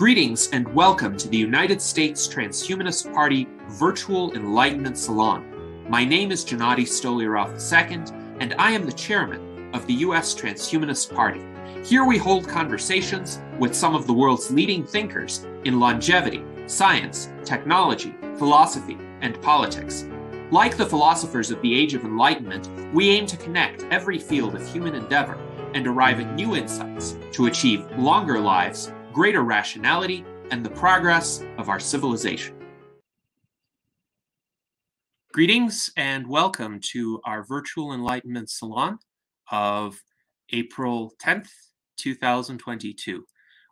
Greetings and welcome to the United States Transhumanist Party Virtual Enlightenment Salon. My name is Gennady Stolyarov II, and I am the chairman of the U.S. Transhumanist Party. Here we hold conversations with some of the world's leading thinkers in longevity, science, technology, philosophy, and politics. Like the philosophers of the Age of Enlightenment, we aim to connect every field of human endeavor and arrive at new insights to achieve longer lives greater rationality, and the progress of our civilization. Greetings and welcome to our virtual enlightenment salon of April 10th, 2022.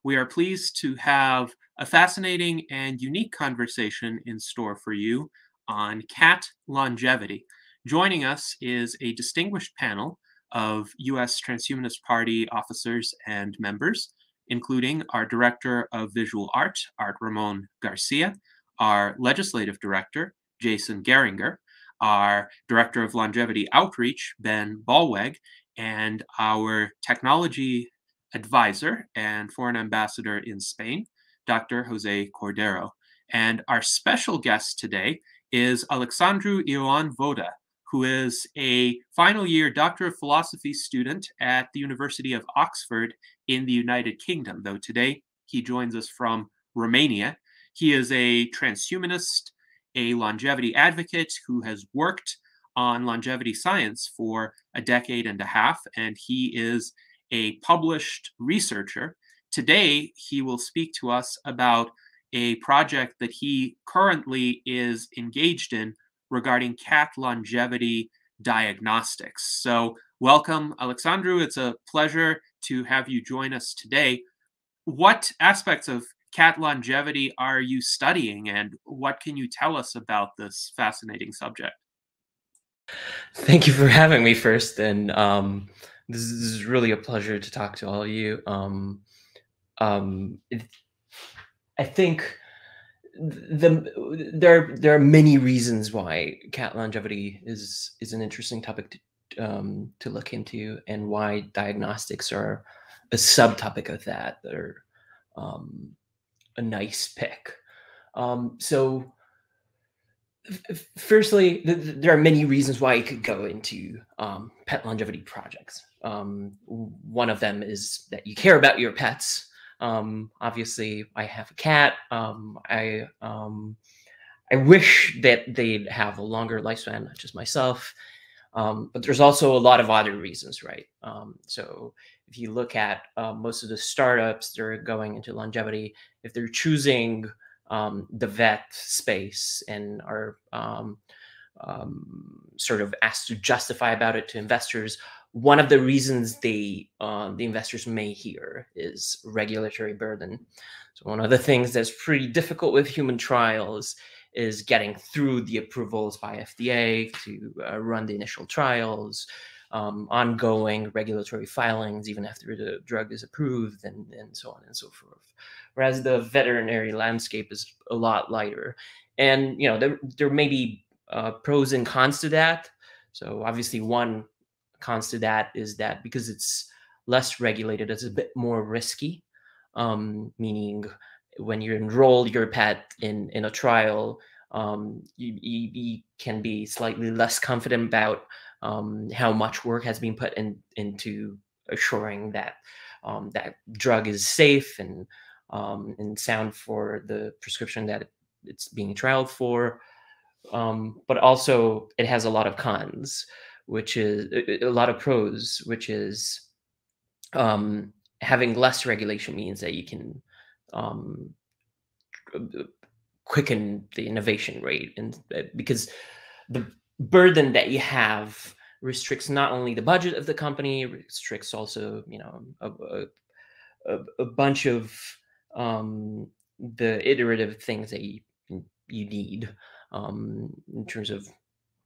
We are pleased to have a fascinating and unique conversation in store for you on cat longevity. Joining us is a distinguished panel of U.S. Transhumanist Party officers and members including our Director of Visual Art, Art Ramon Garcia, our Legislative Director, Jason Geringer, our Director of Longevity Outreach, Ben Ballweg, and our Technology Advisor and Foreign Ambassador in Spain, Dr. Jose Cordero. And our special guest today is Alexandru Ioan Voda, who is a final year Doctor of Philosophy student at the University of Oxford in the United Kingdom, though today he joins us from Romania. He is a transhumanist, a longevity advocate who has worked on longevity science for a decade and a half, and he is a published researcher. Today, he will speak to us about a project that he currently is engaged in regarding cat longevity diagnostics. So, welcome, Alexandru. It's a pleasure to have you join us today. What aspects of cat longevity are you studying, and what can you tell us about this fascinating subject? Thank you for having me first, and um, this is really a pleasure to talk to all of you. Um, um, it, I think the there there are many reasons why cat longevity is is an interesting topic to um, to look into, and why diagnostics are a subtopic of that. They're um, a nice pick. Um, so, firstly, th there are many reasons why you could go into um, pet longevity projects. Um, one of them is that you care about your pets um, obviously, I have a cat. Um, I um, I wish that they'd have a longer lifespan, not just myself. Um, but there's also a lot of other reasons, right? Um, so if you look at uh, most of the startups that are going into longevity, if they're choosing um, the vet space and are sort of asked to justify about it to investors, one of the reasons they uh, the investors may hear is regulatory burden. So one of the things that's pretty difficult with human trials is getting through the approvals by FDA to uh, run the initial trials, um, ongoing regulatory filings even after the drug is approved, and, and so on and so forth. Whereas the veterinary landscape is a lot lighter, and you know there there may be uh, pros and cons to that. So obviously, one cons to that is that because it's less regulated, it's a bit more risky. Um, meaning, when you enroll your pet in in a trial, um, you, you, you, can be slightly less confident about um, how much work has been put in into assuring that um, that drug is safe and um, and sound for the prescription that it's being trialed for. Um, but also, it has a lot of cons which is a lot of pros, which is um, having less regulation means that you can um, quicken the innovation rate, and uh, because the burden that you have restricts not only the budget of the company, restricts also you know a, a, a bunch of um, the iterative things that you you need um, in terms of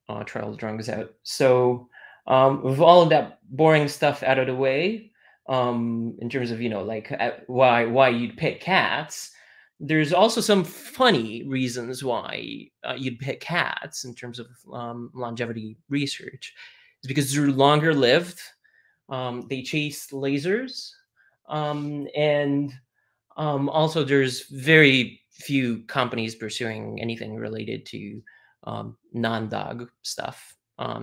uh, trials drugs out. So um, with all of that boring stuff out of the way, um, in terms of you know like uh, why why you'd pick cats, there's also some funny reasons why uh, you'd pick cats in terms of um, longevity research. It's because they're longer lived. Um, they chase lasers, um, and Um, also, there's very few companies pursuing anything related to um, non-dog stuff.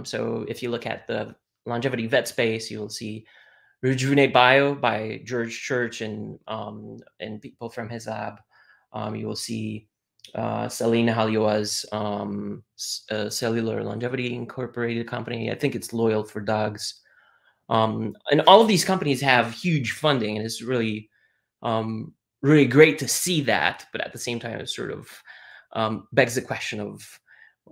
So if you look at the longevity vet space, you'll see Rejuvenate Bio by George Church and um, and people from his lab. Um, you will see uh, Halioua's um, uh, Cellular Longevity Incorporated company. I think it's Loyal for Dogs. Um, and all of these companies have huge funding, and it's really, um, really great to see that. But at the same time, it sort of um, begs the question of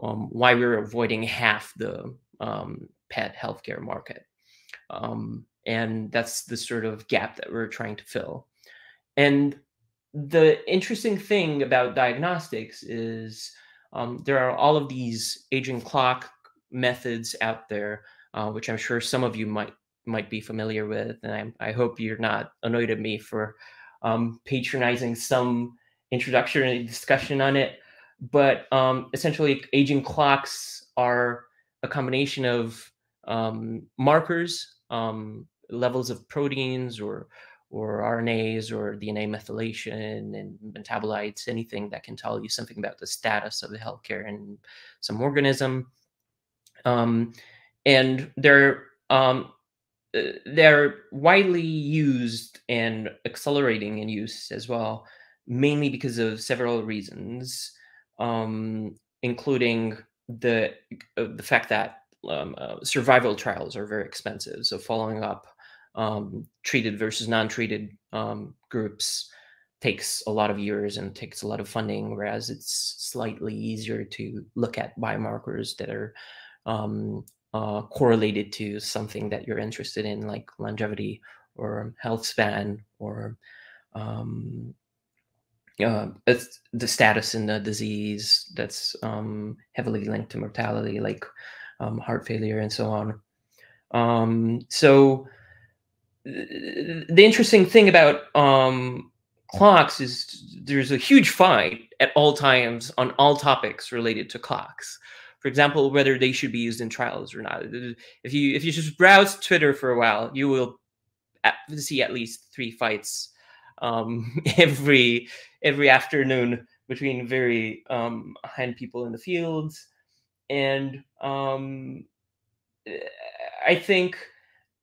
um, why we're avoiding half the um, pet healthcare market. And that's the sort of gap that we're trying to fill. And the interesting thing about diagnostics is um, there are all of these aging clock methods out there, uh, which I'm sure some of you might might be familiar with, and I, I hope you're not annoyed at me for um, patronizing some introductory discussion on it. But um, essentially, aging clocks are a combination of um, markers, um, levels of proteins or or RNAs or DNA methylation and metabolites, anything that can tell you something about the status of the healthcare in some organism. Um, and they're um, uh, they're widely used and accelerating in use as well, mainly because of several reasons, um, including the uh, the fact that um, uh, survival trials are very expensive. So following up um, treated versus non-treated um, groups takes a lot of years and takes a lot of funding, whereas it's slightly easier to look at biomarkers that are um, uh, correlated to something that you're interested in, like longevity or health span or um, uh, the status in the disease that's um, heavily linked to mortality, like um, heart failure and so on. Um, so the interesting thing about um, clocks is there's a huge fight at all times on all topics related to clocks. For example, whether they should be used in trials or not. If you if you just browse Twitter for a while, you will see at least three fights um, every every afternoon between very um, hand people in the fields, and um, I think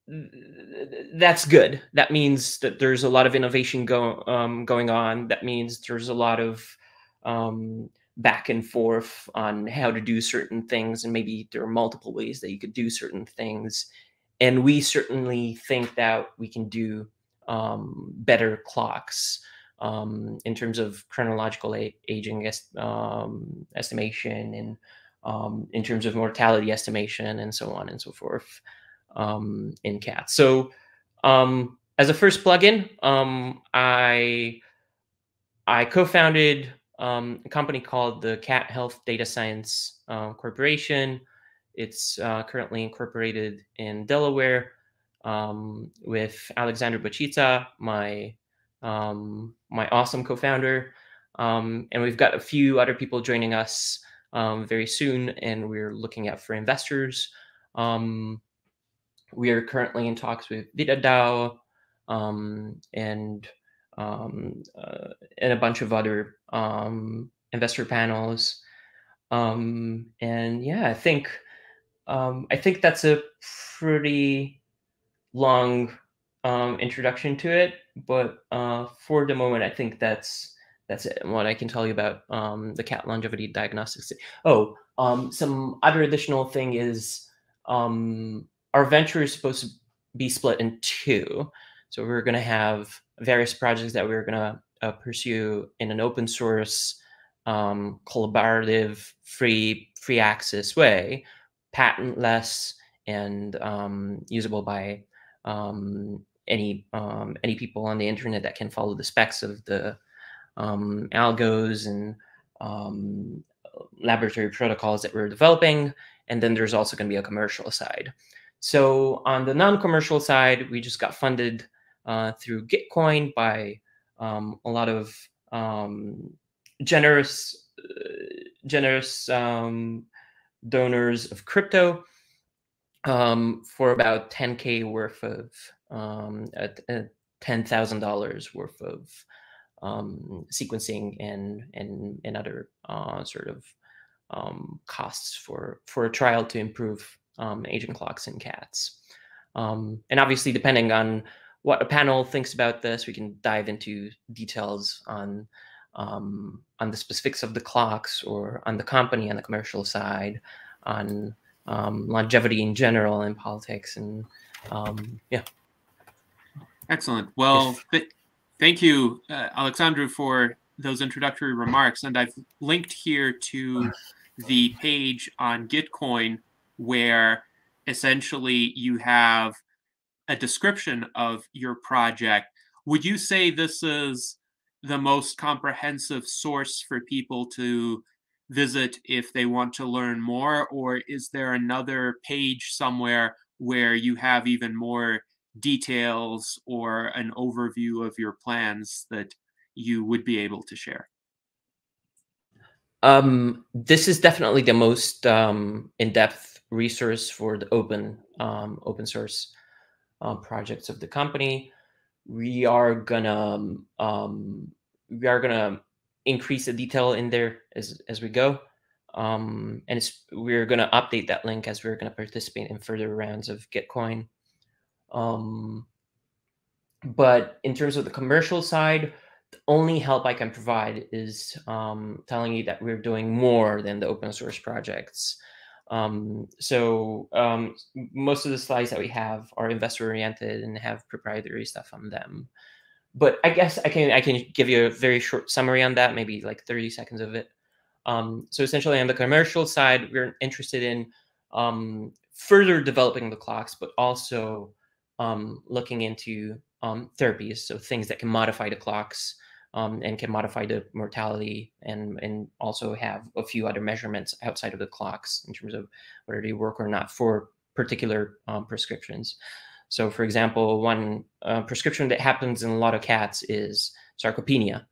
that's good. That means that there's a lot of innovation go, um, going on. That means there's a lot of um, back and forth on how to do certain things, and maybe there are multiple ways that you could do certain things. And we certainly think that we can do um, better clocks um, in terms of chronological aging um, estimation and um, in terms of mortality estimation and so on and so forth um, in CAT. So um, as a first plugin, um, I I co-founded um, a company called the Cat Health Data Science uh, Corporation. It's uh, currently incorporated in Delaware um, with Alexander Bachita, my um, my awesome co-founder, and we've got a few other people joining us very soon, and we're looking out for investors. We are currently in talks with VitaDAO um, and um, uh, and a bunch of other um, investor panels. Um, and yeah, I think um, I think that's a pretty long um, introduction to it. But uh, for the moment, I think that's that's it. what I can tell you about um, the cat longevity diagnostics. Oh, um, some other additional thing is um, our venture is supposed to be split in two. So we're going to have various projects that we're going to uh, pursue in an open source, um, collaborative, free, free access way, patentless, and um, usable by um, any um, any people on the internet that can follow the specs of the um, algos and um, laboratory protocols that we're developing. And then there's also going to be a commercial side. So on the non-commercial side, we just got funded uh, through Gitcoin by um, a lot of um, generous, uh, generous um, donors of crypto um, for about 10k worth of um, $10,000 worth of um, sequencing and and and other uh, sort of costs for for a trial to improve um, aging clocks in cats. Um, and obviously, depending on what a panel thinks about this, we can dive into details on um, on the specifics of the clocks or on the company on the commercial side, on um, longevity in general in politics, and um, yeah. Excellent. Well, th thank you, uh, Alexandru, for those introductory remarks. And I've linked here to the page on Gitcoin where essentially you have a description of your project. Would you say this is the most comprehensive source for people to visit if they want to learn more? Or is there another page somewhere where you have even more details or an overview of your plans that you would be able to share? Um, this is definitely the most um, in-depth resource for the open um, open source uh, projects of the company. We are gonna um, we are gonna increase the detail in there as as we go, um, and it's we're gonna update that link as we're gonna participate in further rounds of Gitcoin. Um, but in terms of the commercial side, the only help I can provide is um, telling you that we're doing more than the open source projects. Um, so um, most of the slides that we have are investor oriented and have proprietary stuff on them. But I guess I can I can give you a very short summary on that, maybe like 30 seconds of it. Um, so essentially, on the commercial side, we're interested in um, further developing the clocks, but also um, looking into um, therapies, so things that can modify the clocks um, and can modify the mortality and and also have a few other measurements outside of the clocks in terms of whether they work or not for particular um, prescriptions. So, for example, one uh, prescription that happens in a lot of cats is sarcopenia.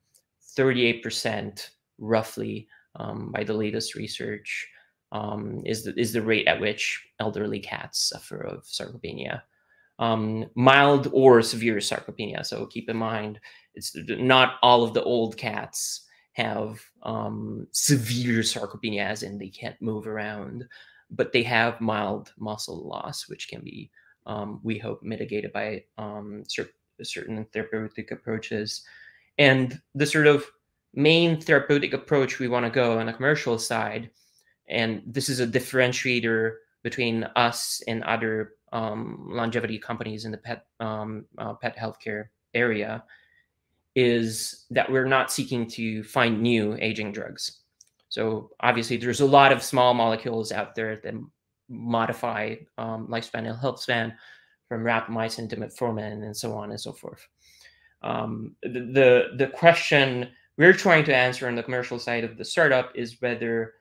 38% roughly um, by the latest research um, is, the, is the rate at which elderly cats suffer of sarcopenia um, mild or severe sarcopenia. So keep in mind, it's not all of the old cats have um, severe sarcopenia, as in they can't move around, but they have mild muscle loss, which can be, um, we hope, mitigated by um, cer certain therapeutic approaches. And the sort of main therapeutic approach we want to go on the commercial side, and this is a differentiator between us and other um, longevity companies in the pet um, uh, pet healthcare area is that we're not seeking to find new aging drugs. So obviously, there's a lot of small molecules out there that modify um, lifespan and health span, from rapamycin to metformin and so on and so forth. Um, the, the the question we're trying to answer on the commercial side of the startup is whether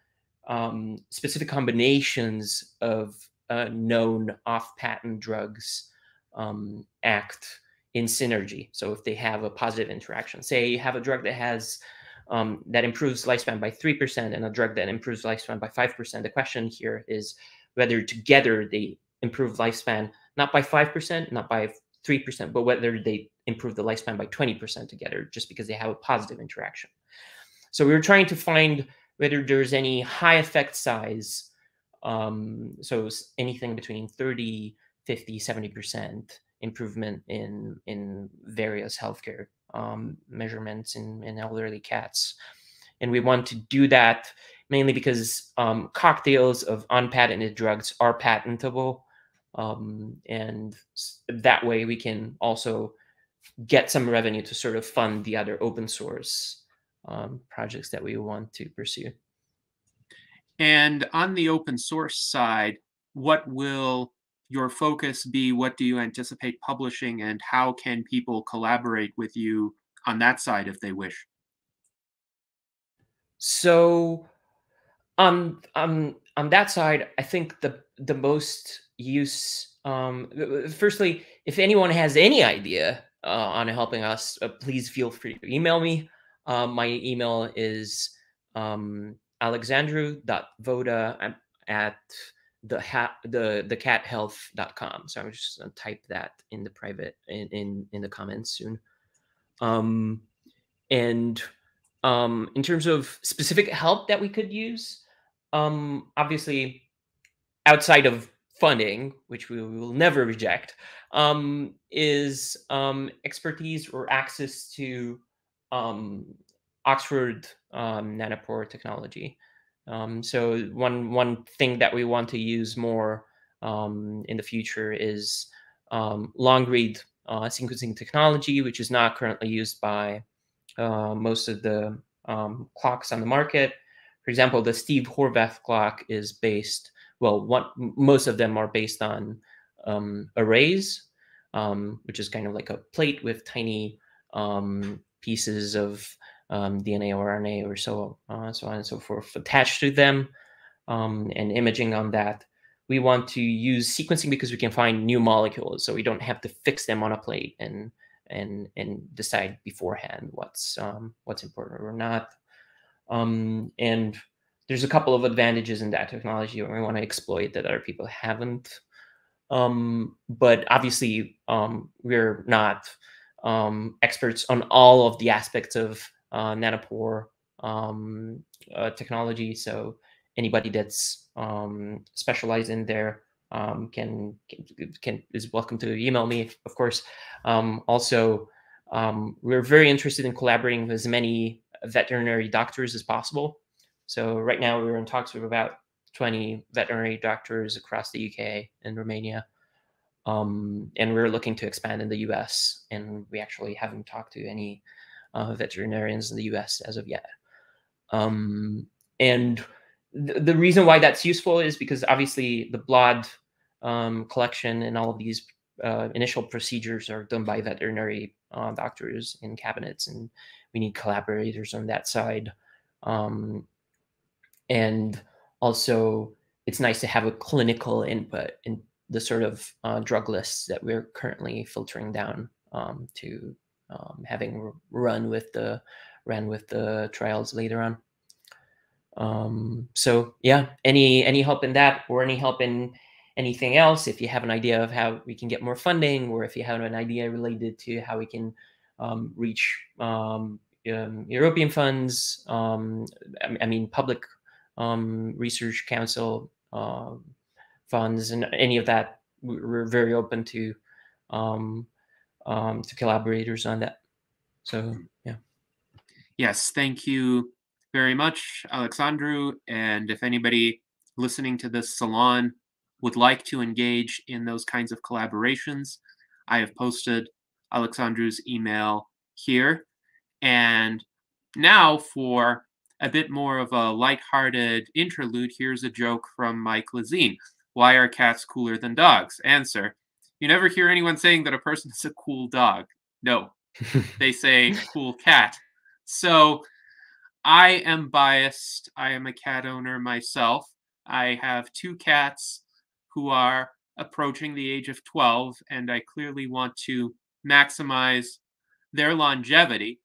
um, specific combinations of uh, known off-patent drugs um, act in synergy. So if they have a positive interaction, say you have a drug that has um, that improves lifespan by three percent and a drug that improves lifespan by five percent. The question here is whether together they improve lifespan not by five percent, not by three percent, but whether they improve the lifespan by twenty percent together, just because they have a positive interaction. So we were trying to find whether there's any high effect size um, so anything between 30, 50, 70% improvement in in various healthcare um, measurements in, in elderly cats. And we want to do that mainly because um, cocktails of unpatented drugs are patentable. Um, and that way we can also get some revenue to sort of fund the other open source um, projects that we want to pursue. And on the open source side, what will your focus be? What do you anticipate publishing, and how can people collaborate with you on that side if they wish? So, on on on that side, I think the the most use. Um, firstly, if anyone has any idea uh, on helping us, uh, please feel free to email me. Uh, my email is um, alexandru.voda at the ha- the the cathealth.com. So I'm just gonna type that in the private in in, in the comments soon. Um, and um, in terms of specific help that we could use, um, obviously, outside of funding, which we will never reject, um, is um, expertise or access to um, Oxford um, nanopore technology. Um, so one one thing that we want to use more um, in the future is um, long read uh, sequencing technology, which is not currently used by uh, most of the um, clocks on the market. For example, the Steve Horvath clock is based well, one most of them are based on um, arrays, which is kind of like a plate with tiny pieces of um, DNA or RNA or so, uh, so on and so forth attached to them um, and imaging on that. We want to use sequencing because we can find new molecules, so we don't have to fix them on a plate and and and decide beforehand what's um, what's important or not. Um, and there's a couple of advantages in that technology, and we want to exploit that other people haven't. Um, but obviously, um, we're not um, experts on all of the aspects of uh, nanopore um, uh, technology. So anybody that's um, specialized in there um, can, can, can is welcome to email me, of course. Um, also, um, we're very interested in collaborating with as many veterinary doctors as possible. So right now we're in talks with about 20 veterinary doctors across the UK and Romania. Um, and we're looking to expand in the US. And we actually haven't talked to any uh, veterinarians in the US as of yet. Um, and th- the reason why that's useful is because obviously the blood um, collection and all of these uh, initial procedures are done by veterinary uh, doctors in cabinets, and we need collaborators on that side. Um, and also, it's nice to have a clinical input in the sort of uh, drug lists that we're currently filtering down um, to um, having run with the ran with the trials later on. Um, so yeah, any any help in that or any help in anything else, if you have an idea of how we can get more funding, or if you have an idea related to how we can um, reach um, um, European funds, um, I, I, mean public um, research council um, funds, and any of that, we're very open to um, to collaborators on that. So yeah. Yes, thank you very much, Alexandru. And if anybody listening to this salon would like to engage in those kinds of collaborations, I have posted Alexandru's email here. And now for a bit more of a light-hearted interlude, here's a joke from Mike Lazine. Why are cats cooler than dogs? Answer. You never hear anyone saying that a person is a cool dog. No, they say cool cat. So I am biased. I am a cat owner myself. I have two cats who are approaching the age of 12, and I clearly want to maximize their longevity.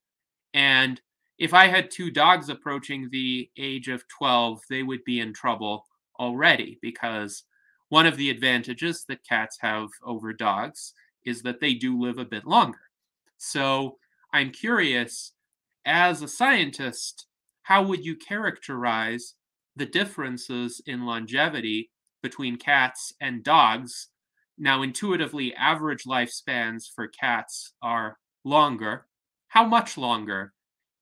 And if I had two dogs approaching the age of 12, they would be in trouble already because one of the advantages that cats have over dogs is that they do live a bit longer. So I'm curious, as a scientist, how would you characterize the differences in longevity between cats and dogs? Now, intuitively, average lifespans for cats are longer. How much longer?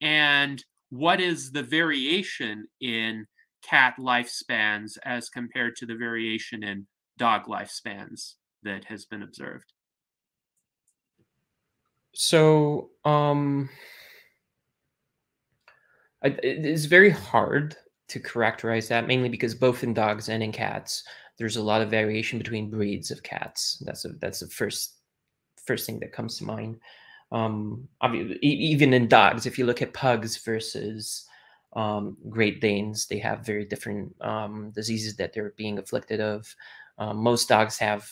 And what is the variation in cat lifespans as compared to the variation in dog lifespans that has been observed? So, um, it's very hard to characterize that, mainly because both in dogs and in cats, there's a lot of variation between breeds of cats. That's a, that's the first first thing that comes to mind. Um, even in dogs, if you look at pugs versus um, Great Danes, they have very different um, diseases that they're being afflicted of. Um, most dogs have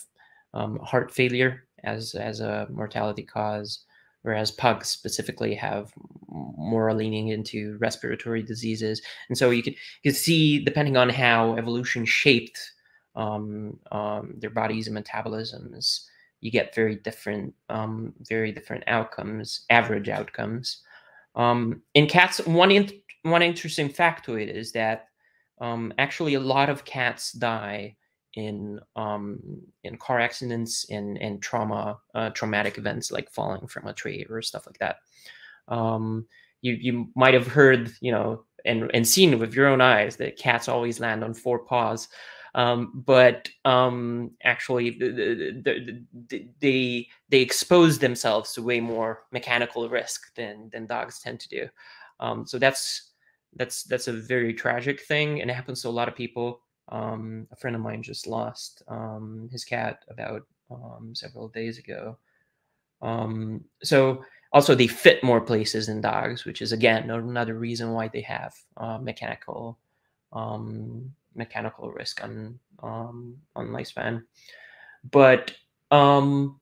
um, heart failure as as a mortality cause, whereas pugs specifically have more leaning into respiratory diseases. And so you can you can see depending on how evolution shaped um, their bodies and metabolisms, you get very different very different outcomes, average outcomes. Um, in cats, one in, one interesting factoid is that um, actually a lot of cats die in um, in car accidents and and trauma uh, traumatic events like falling from a tree or stuff like that. Um, you you might have heard you know and and seen with your own eyes that cats always land on four paws. Um, but um, actually, the, the, the, they they expose themselves to way more mechanical risk than than dogs tend to do. Um, so that's that's that's a very tragic thing, and it happens to a lot of people. Um, a friend of mine just lost um, his cat about um, several days ago. So also they fit more places than dogs, which is again another reason why they have uh, mechanical um, mechanical risk on um, on lifespan. But um,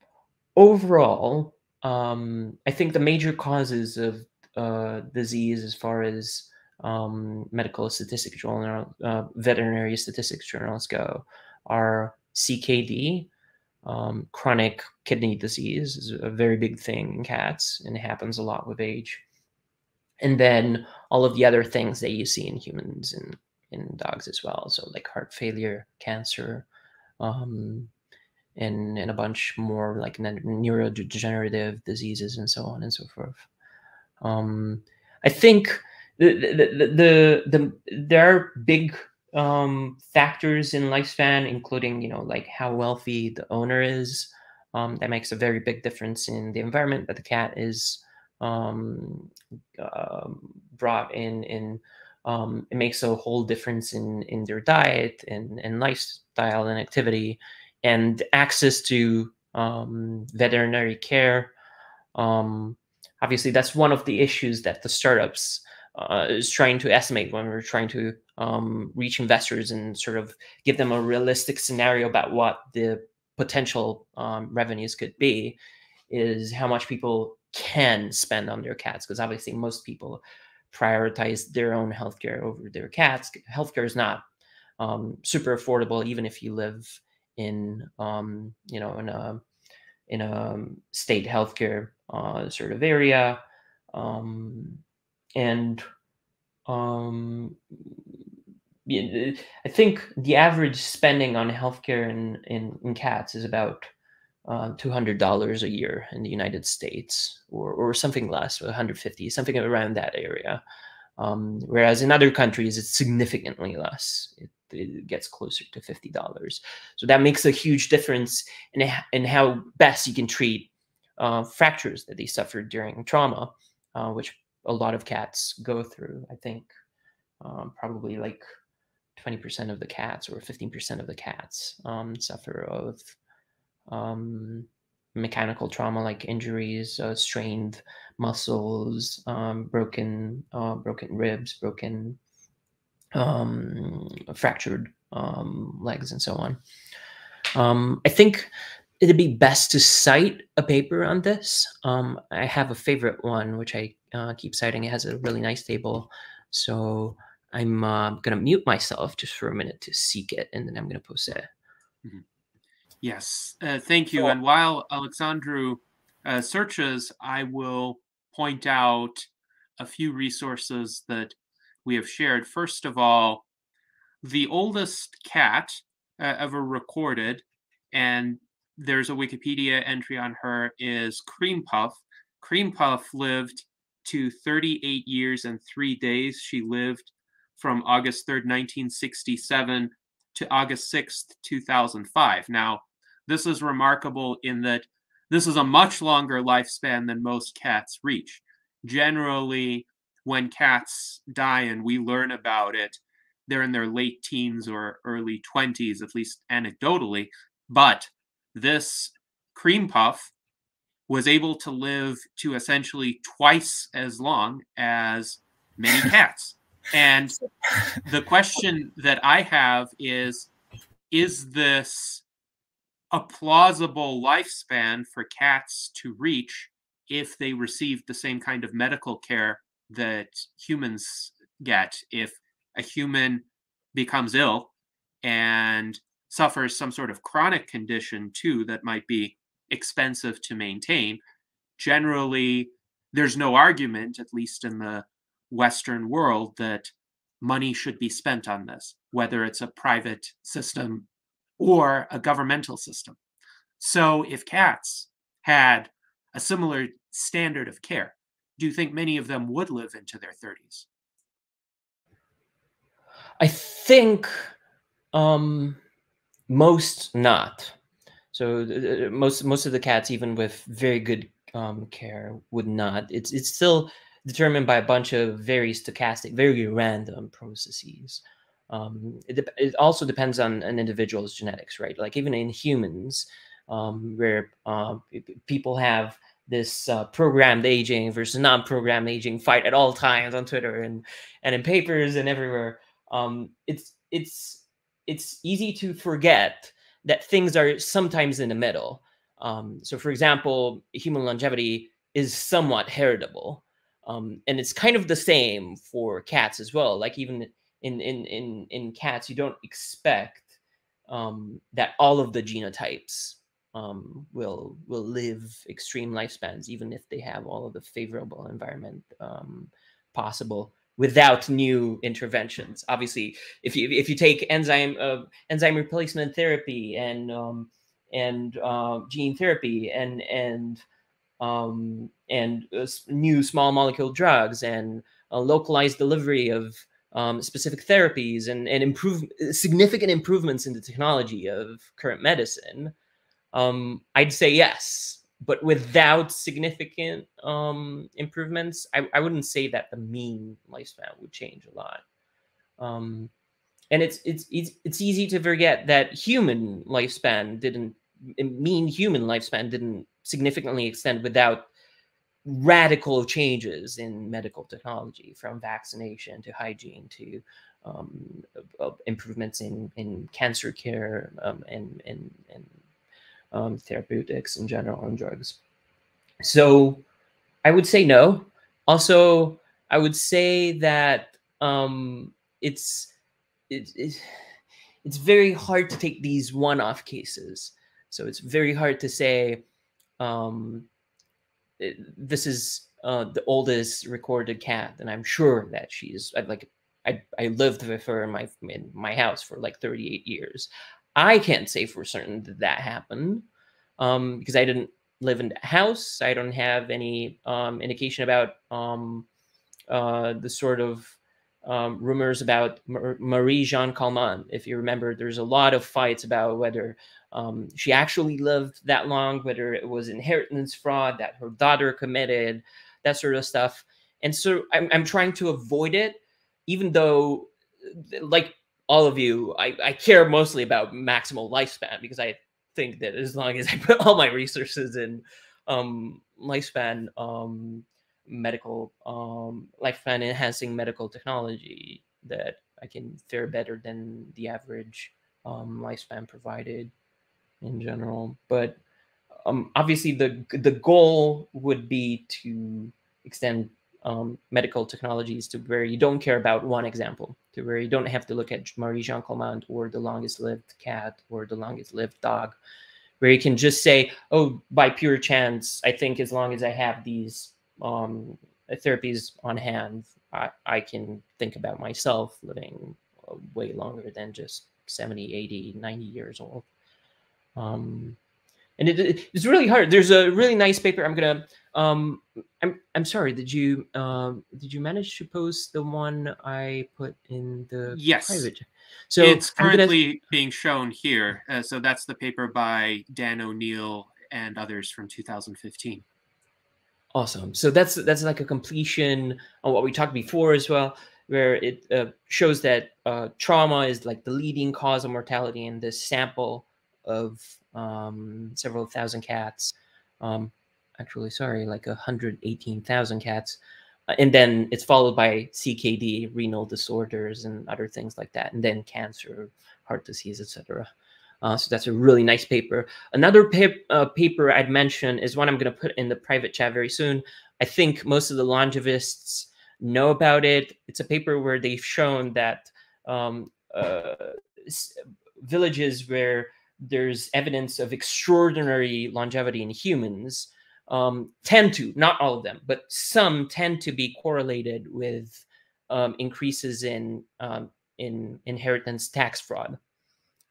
overall, um, I think the major causes of uh, disease, as far as um, medical statistics journal, uh, veterinary statistics journals go, are CKD, um, chronic kidney disease is a very big thing in cats, and happens a lot with age. And then all of the other things that you see in humans and in dogs as well. So like heart failure, cancer, um, and and a bunch more like neurodegenerative diseases and so on and so forth. Um, I think the the, the the, the there are big um, factors in lifespan, including you know like how wealthy the owner is. Um, that makes a very big difference in the environment that the cat is um, uh, brought in. In um, it makes a whole difference in in their diet and and lifestyle and activity, and access to um, veterinary care. Um, obviously, that's one of the issues that the startups uh, is trying to estimate when we're trying to um, reach investors and sort of give them a realistic scenario about what the potential um, revenues could be is how much people can spend on their cats because obviously most people prioritize their own healthcare over their cats. Healthcare is not um, super affordable even if you live in um, you know in a in a state healthcare uh, sort of area. Um, and um, I think the average spending on healthcare in, in, in cats is about uh, $200 a year in the United States or, or something less, 150, something around that area. Um, whereas in other countries, it's significantly less. It, it gets closer to $50. So that makes a huge difference in, in how best you can treat uh, fractures that they suffered during trauma, uh, which a lot of cats go through. I think um, probably like 20% of the cats or 15% of the cats um, suffer of um, mechanical trauma like injuries, uh, strained muscles, um, broken uh, broken ribs, broken um, fractured um, legs, and so on. Um, I think it'd be best to cite a paper on this. Um, I have a favorite one, which I uh, keep citing. It has a really nice table. So I'm uh, going to mute myself just for a minute to seek it, and then I'm going to post it. Mm-hmm. Yes, uh, thank you. And while Alexandru uh, searches, I will point out a few resources that we have shared. First of all, the oldest cat uh, ever recorded, and there's a Wikipedia entry on her, is Cream Puff. Cream Puff lived to 38 years and three days. She lived from August 3rd, 1967 to August 6th, 2005. Now, this is remarkable in that this is a much longer lifespan than most cats reach. Generally, when cats die and we learn about it, they're in their late teens or early 20s, at least anecdotally. But this cream puff was able to live to essentially twice as long as many cats. And the question that I have is is this a plausible lifespan for cats to reach if they received the same kind of medical care that humans get? If a human becomes ill and suffers some sort of chronic condition too that might be expensive to maintain. Generally, there's no argument, at least in the Western world, that money should be spent on this, whether it's a private system or a governmental system. So if cats had a similar standard of care, do you think many of them would live into their 30s? I think um, most not. So uh, most most of the cats, even with very good um, care, would not. It's it's still determined by a bunch of very stochastic, very random processes. Um, it, it also depends on an individual's genetics, right? Like even in humans, um, where uh, people have this uh, programmed aging versus non-programmed aging fight at all times on Twitter and and in papers and everywhere. Um, it's it's it's easy to forget that things are sometimes in the middle. Um, so, for example, human longevity is somewhat heritable, um, and it's kind of the same for cats as well. Like even in in in in cats, you don't expect um, that all of the genotypes um, will will live extreme lifespans, even if they have all of the favorable environment um, possible without new interventions. Obviously, if you if you take enzyme uh, enzyme replacement therapy and um, and uh, gene therapy and and um, and uh, new small molecule drugs and localized delivery of um, specific therapies and and improve significant improvements in the technology of current medicine, um, I'd say yes but without significant um, improvements, I, I wouldn't say that the mean lifespan would change a lot. Um, and it's, it's it's it's easy to forget that human lifespan didn't mean human lifespan didn't significantly extend without radical changes in medical technology, from vaccination to hygiene to um, uh, improvements in in cancer care um, and and and um, therapeutics in general and drugs. So I would say no. Also, I would say that um, it's it, it, it's very hard to take these one-off cases. So it's very hard to say um, this is uh, the oldest recorded cat, and I'm sure that she's like I, I lived with her in my in my house for like 38 years. I can't say for certain that that happened um, because I didn't live in the house. I don't have any um, indication about um, uh, the sort of um, rumors about Marie Jean Calment. If you remember, there's a lot of fights about whether um, she actually lived that long, whether it was inheritance fraud that her daughter committed, that sort of stuff. And so I'm, I'm trying to avoid it, even though, like all of you, I, I care mostly about maximal lifespan because I think that as long as I put all my resources in um, lifespan um, medical um, lifespan enhancing medical technology, that I can fare better than the average um, lifespan provided in general. But um, obviously, the the goal would be to extend um, medical technologies to where you don't care about one example, to where you don't have to look at Marie Jean Calment or the longest lived cat or the longest lived dog, where you can just say, oh, by pure chance, I think as long as I have these um, therapies on hand, I, I can think about myself living way longer than just 70, 80, 90 years old. Um, and it, it, it's really hard. There's a really nice paper. I'm gonna. Um, I'm I'm sorry. Did you um did you manage to post the one I put in the yes private? So it's currently gonna... being shown here. Uh, so that's the paper by Dan O'Neill and others from 2015. Awesome. So that's that's like a completion on what we talked before as well, where it uh, shows that uh, trauma is like the leading cause of mortality in this sample of um, several thousand cats. Um, actually, sorry, like 118,000 cats. Uh, and then it's followed by CKD, renal disorders, and other things like that, and then cancer, heart disease, etc. Uh, so that's a really nice paper. Another pa uh, paper I'd mention is one I'm going to put in the private chat very soon. I think most of the longevists know about it. It's a paper where they've shown that um, uh, villages where there's evidence of extraordinary longevity in humans um, tend to, not all of them, but some tend to be correlated with um, increases in um, in inheritance tax fraud,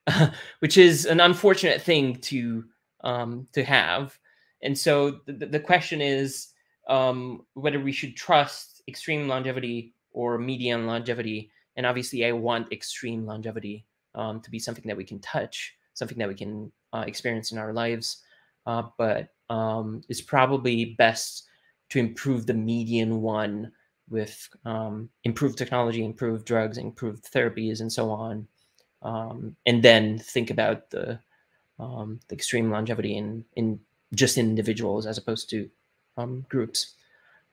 which is an unfortunate thing to um, to have. And so the, the question is um, whether we should trust extreme longevity or median longevity. And obviously, I want extreme longevity um, to be something that we can touch, something that we can uh, experience in our lives. Uh, but um, it's probably best to improve the median one with um, improved technology, improved drugs, improved therapies, and so on. Um, and then think about the, um, the extreme longevity in, in just individuals as opposed to um, groups.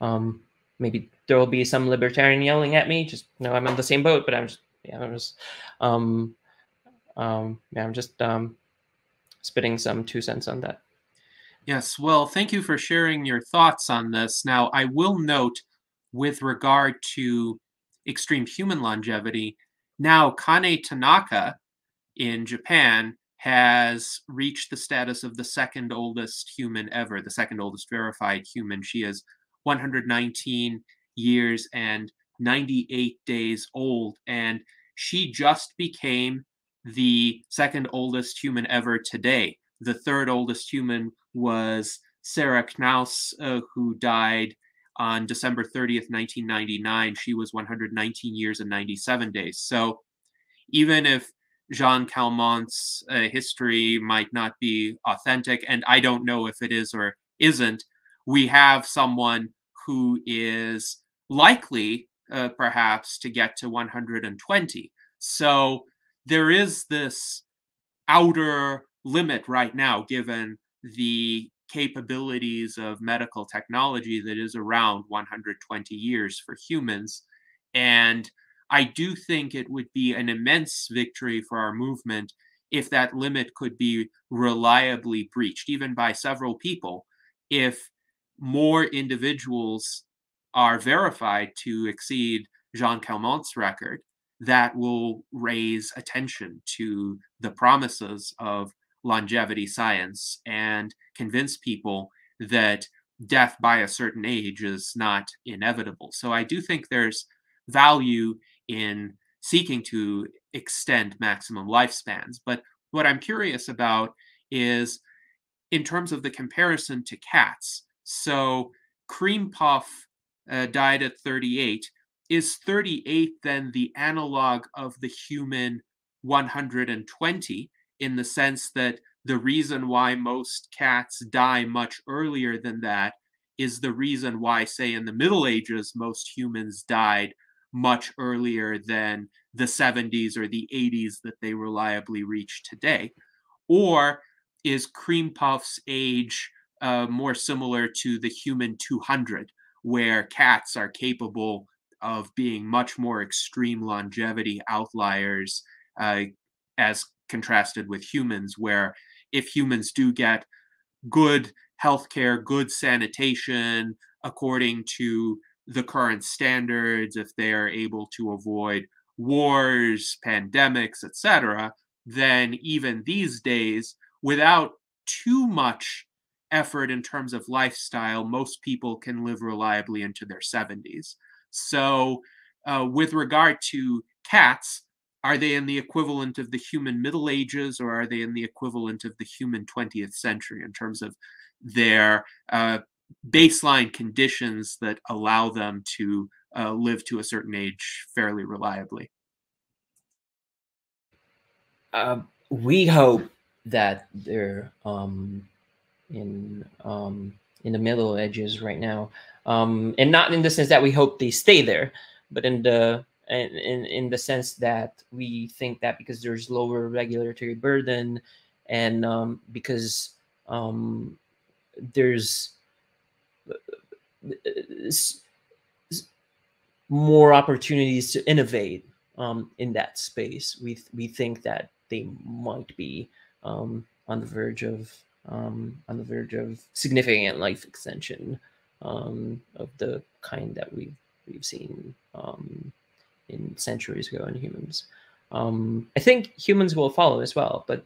Um, maybe there will be some libertarian yelling at me. Just know I'm in the same boat, but I'm just yeah, I'm just um, yeah, I'm just um, spitting some two cents on that. Yes, well, thank you for sharing your thoughts on this. Now, I will note with regard to extreme human longevity, now Kane Tanaka in Japan has reached the status of the second oldest human ever, the second oldest verified human. She is 119 years and 98 days old, and she just became the second oldest human ever today. The third oldest human was Sarah Knauss, uh, who died on December 30th, 1999. She was 119 years and 97 days. So even if Jeanne Calment's uh, history might not be authentic, and I don't know if it is or isn't, we have someone who is likely, uh, perhaps, to get to 120. So there is this outer limit right now, given the capabilities of medical technology that is around 120 years for humans. And I do think it would be an immense victory for our movement if that limit could be reliably breached, even by several people. If more individuals are verified to exceed Jeanne Calment's record, that will raise attention to the promises of longevity science and convince people that death by a certain age is not inevitable. So I do think there's value in seeking to extend maximum lifespans. But what I'm curious about is in terms of the comparison to cats. So Cream Puff uh, died at 38. Is 38 then the analog of the human 120? in the sense that the reason why most cats die much earlier than that is the reason why, say, in the Middle Ages, most humans died much earlier than the 70s or the 80s that they reliably reach today? Or is Cream Puff's age uh, more similar to the human 200, where cats are capable of being much more extreme longevity outliers uh, as contrasted with humans, where if humans do get good healthcare, good sanitation according to the current standards, if they are able to avoid wars, pandemics, etc., then even these days, without too much effort in terms of lifestyle, most people can live reliably into their 70s. So, uh, with regard to cats, are they in the equivalent of the human Middle Ages or are they in the equivalent of the human 20th century in terms of their uh, baseline conditions that allow them to uh, live to a certain age fairly reliably? Uh, we hope that they're um, in um, in the Middle Ages right now, um, and not in the sense that we hope they stay there, but in the in, in, the sense that we think that because there's lower regulatory burden and um, because um, there's more opportunities to innovate um, in that space, we we think that they might be um, on the verge of um, on the verge of significant life extension um, of the kind that we've we've seen um, in centuries ago in humans. Um, I think humans will follow as well, but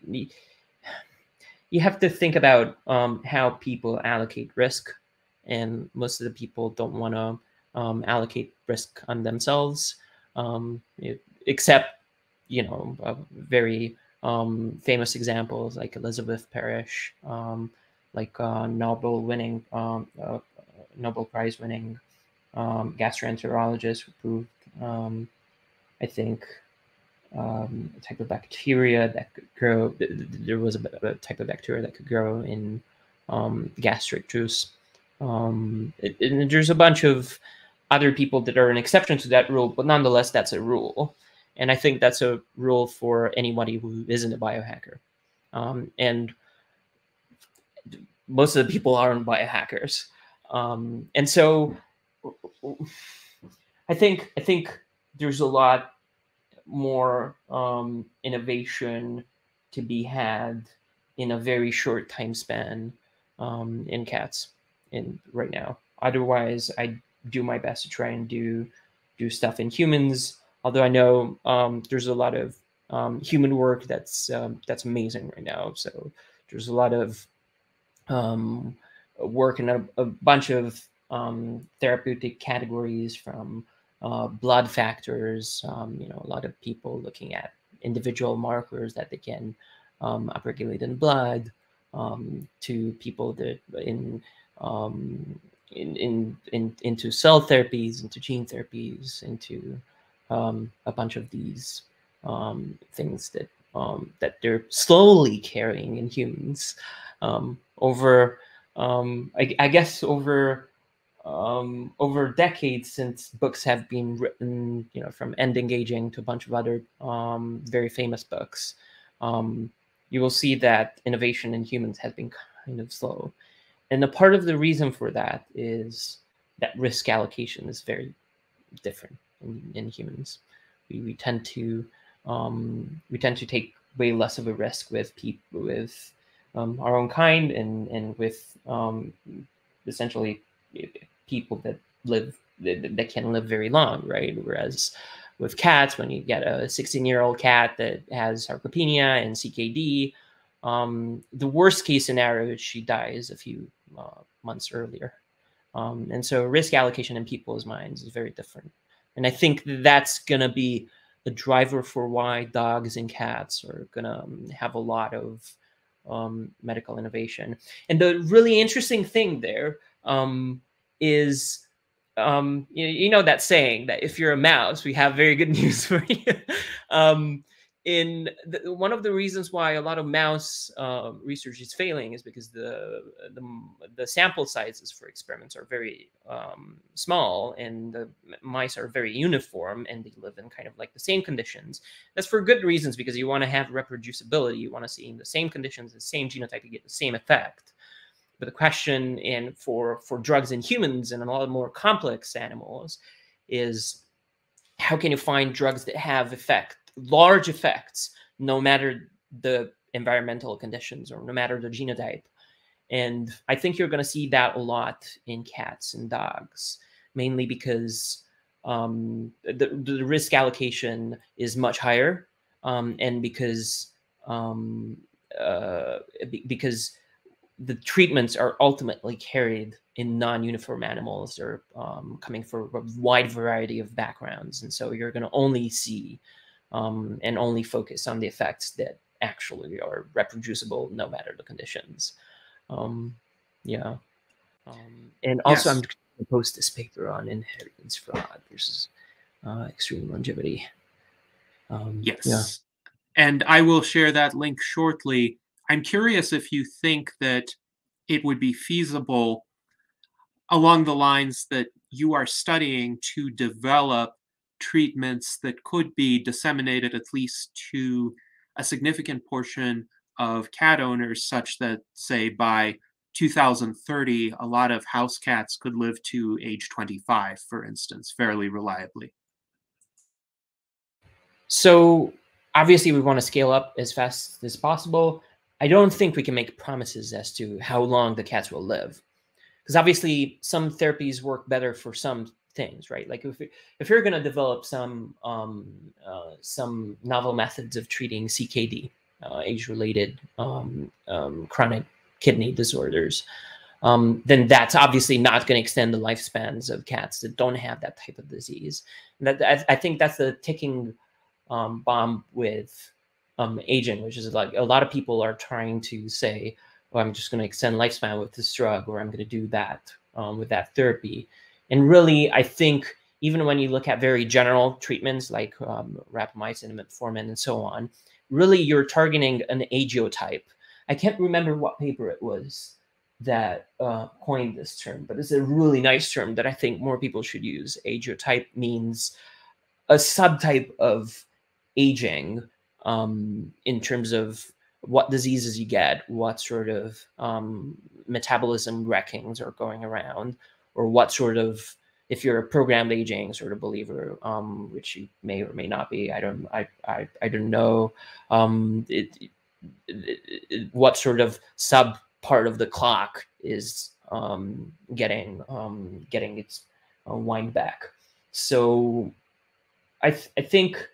you have to think about um, how people allocate risk, and most of the people don't want to um, allocate risk on themselves, um, except you know very um, famous examples like Elizabeth Parrish, um, like uh, Nobel winning um, uh, Nobel Prize winning gastroenterologist who proved, I think, um, a type of bacteria that could grow. There was a, a type of bacteria that could grow in um, gastric juice. Um, it, there's a bunch of other people that are an exception to that rule, but nonetheless, that's a rule. And I think that's a rule for anybody who isn't a biohacker. Um, and most of the people aren't biohackers. Um, and so I think I think there's a lot more um, innovation to be had in a very short time span um, in cats in right now. Otherwise, I do my best to try and do do stuff in humans. Although I know um, there's a lot of um, human work that's um, that's amazing right now. So there's a lot of um, work in a, a bunch of um, therapeutic categories from uh, blood factors. Um, you know, a lot of people looking at individual markers that they can upregulate in blood. To people that in, in, in in into cell therapies, into gene therapies, into um, a bunch of these um, things that that they're slowly carrying in humans over. I, I guess over um, over decades since books have been written, you know, from Ending Aging to a bunch of other um, very famous books, um, you will see that innovation in humans has been kind of slow. And a part of the reason for that is that risk allocation is very different in, humans. We, we tend to um, we tend to take way less of a risk with people with um, our own kind and and with um, essentially people that live that, that can live very long, right? Whereas with cats, when you get a 16 year old cat that has sarcopenia and CKD, um, the worst case scenario is she dies a few uh, months earlier. Um, and so risk allocation in people's minds is very different. And I think that's going to be the driver for why dogs and cats are going to um, have a lot of um, medical innovation. And the really interesting thing there, um, is um, you, you, know that saying that if you're a mouse, we have very good news for you. Um, in the, one of the reasons why a lot of mouse uh, research is failing is because the, the, the sample sizes for experiments are very um, small and the mice are very uniform and they live in kind of like the same conditions. That's for good reasons because you want to have reproducibility. You want to see in the same conditions, the same genotype, you get the same effect. But the question in for for drugs in humans and a lot more complex animals is how can you find drugs that have effect, large effects, no matter the environmental conditions or no matter the genotype. And I think you're going to see that a lot in cats and dogs, mainly because um, the, the risk allocation is much higher, um, and because um, uh, because the treatments are ultimately carried in non-uniform animals or um, coming from a wide variety of backgrounds and so you're going to only see um, and only focus on the effects that actually are reproducible no matter the conditions. Um, yeah. Um, and also yes. i'm going to post this paper on inheritance fraud versus uh, extreme longevity. Um, yes. yeah. and i will share that link shortly. I'm curious if you think that it would be feasible along the lines that you are studying to develop treatments that could be disseminated at least to a significant portion of cat owners, such that, say, by 2030, a lot of house cats could live to age 25, for instance, fairly reliably. So, obviously, we want to scale up as fast as possible. I don't think we can make promises as to how long the cats will live, because obviously some therapies work better for some things, right? Like if if you're going to develop some um, uh, some novel methods of treating CKD, uh, age-related um, um, chronic kidney disorders, um, then that's obviously not going to extend the lifespans of cats that don't have that type of disease. And that, I, I think that's the ticking um, bomb with um, aging, which is like a lot of people are trying to say, "Oh, I'm just going to extend lifespan with this drug, or I'm going to do that with that therapy." And really, I think even when you look at very general treatments like um, rapamycin metformin and so on, really you're targeting an ageotype. I can't remember what paper it was that uh, coined this term, but it's a really nice term that I think more people should use. Ageotype means a subtype of aging um, in terms of what diseases you get, what sort of um, metabolism wreckings are going around, or what sort of if you're a programmed aging sort of believer, um, which you may or may not be, I don't, I, I, I don't know, um, it, it, it, what sort of sub part of the clock is um, getting um, getting its uh, wind back. So, I, th I think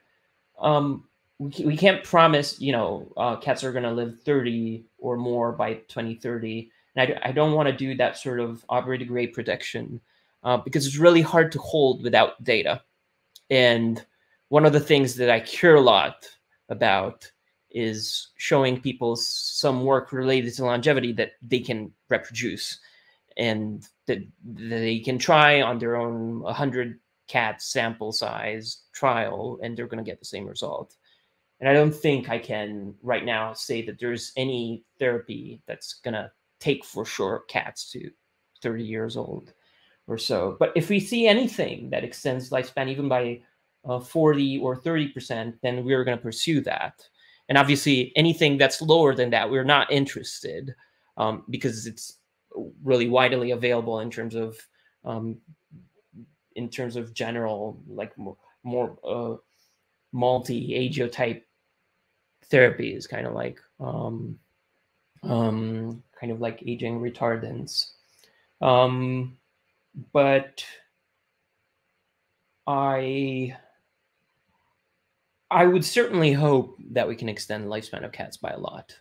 um, we, we can't promise, you know, uh, cats are going to live 30 or more by 2030. And I, I don't want to do that sort of operating rate prediction uh, because it's really hard to hold without data. And one of the things that I care a lot about is showing people some work related to longevity that they can reproduce and that they can try on their own 100 cat sample size trial and they're going to get the same result. And I don't think I can right now say that there's any therapy that's going to take for sure cats to 30 years old or so. But if we see anything that extends lifespan even by uh, 40 or 30%, then we're going to pursue that. And obviously, anything that's lower than that, we're not interested um, because it's really widely available in terms of um, in terms of general like more, more uh, multi ageotype therapies, kind of like um, um, kind of like aging retardants. Um, but I I would certainly hope that we can extend the lifespan of cats by a lot.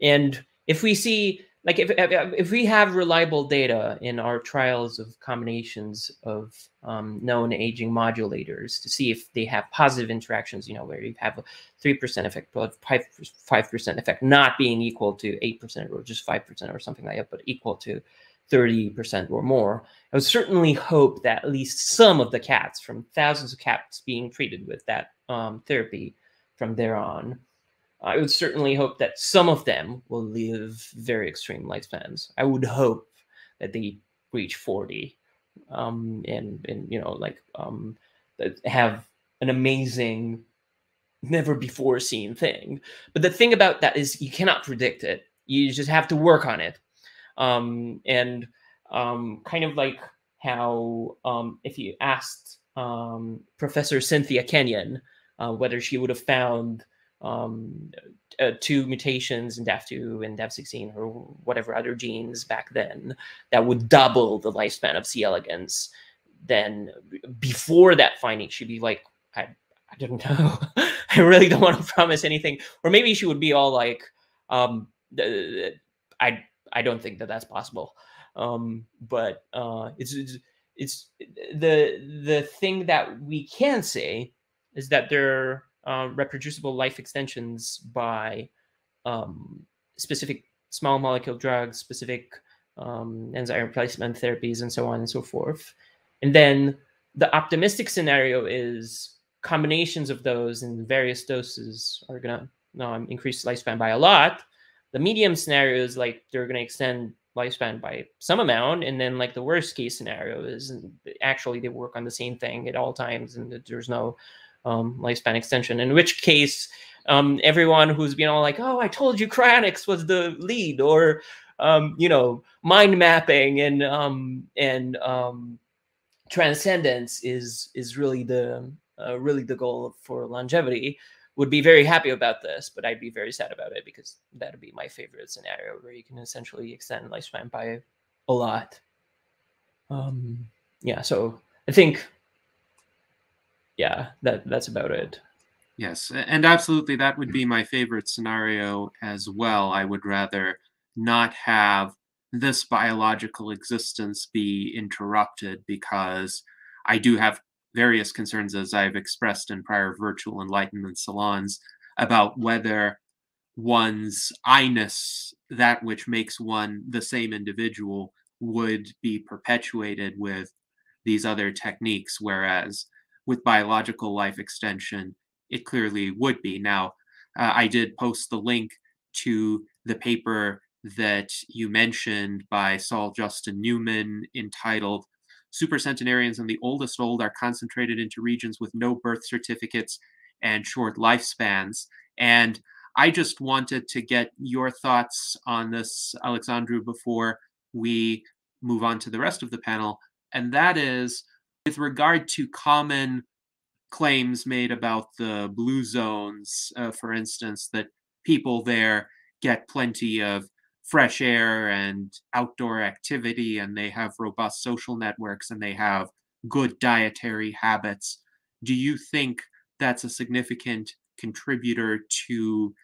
And if we see like if, if we have reliable data in our trials of combinations of um, known aging modulators to see if they have positive interactions, you know, where you have a 3% effect, but 5% effect not being equal to 8% or just 5% or something like that, but equal to 30% or more. I would certainly hope that at least some of the cats from thousands of cats being treated with that um, therapy from there on, I would certainly hope that some of them will live very extreme lifespans. I would hope that they reach 40 um, and, and, you know, like um, have an amazing, never before seen thing. But the thing about that is you cannot predict it. You just have to work on it um, and um, kind of like how um, if you asked um, Professor Cynthia Kenyon uh, whether she would have found um, uh, two mutations in DAF2 and DAF16 or whatever other genes back then that would double the lifespan of C. elegans, then before that finding, she'd be like, I, I don't know. I really don't want to promise anything. Or maybe she would be all like, um, I I don't think that that's possible. Um, but uh, it's, it's it's the the thing that we can say is that there uh, reproducible life extensions by um, specific small molecule drugs, specific um, enzyme replacement therapies, and so on and so forth. And then the optimistic scenario is combinations of those in various doses are going to um, increase lifespan by a lot. The medium scenario is like they're going to extend lifespan by some amount, and then like the worst case scenario is actually they work on the same thing at all times, and there's no um, lifespan extension. In which case, um, everyone who's been all like, "Oh, I told you, cryonics was the lead," or um, you know, mind mapping and um, and um, transcendence is is really the uh, really the goal for longevity would be very happy about this, but I'd be very sad about it because that would be my favorite scenario where you can essentially extend lifespan by a lot. Um, yeah, so I think, yeah, that that's about it. Yes, and absolutely, that would be my favorite scenario as well. I would rather not have this biological existence be interrupted because I do have various concerns, as I've expressed in prior virtual enlightenment salons, about whether one's I-ness, that which makes one the same individual, would be perpetuated with these other techniques, whereas with biological life extension, it clearly would be. Now, uh, I did post the link to the paper that you mentioned by Saul Justin Newman entitled Supercentenarians and the Oldest Old are concentrated into regions with no birth certificates and short lifespans. And I just wanted to get your thoughts on this, Alexandru, before we move on to the rest of the panel. And that is with regard to common claims made about the blue zones, uh, for instance, that people there get plenty of fresh air and outdoor activity, and they have robust social networks and they have good dietary habits. Do you think that's a significant contributor to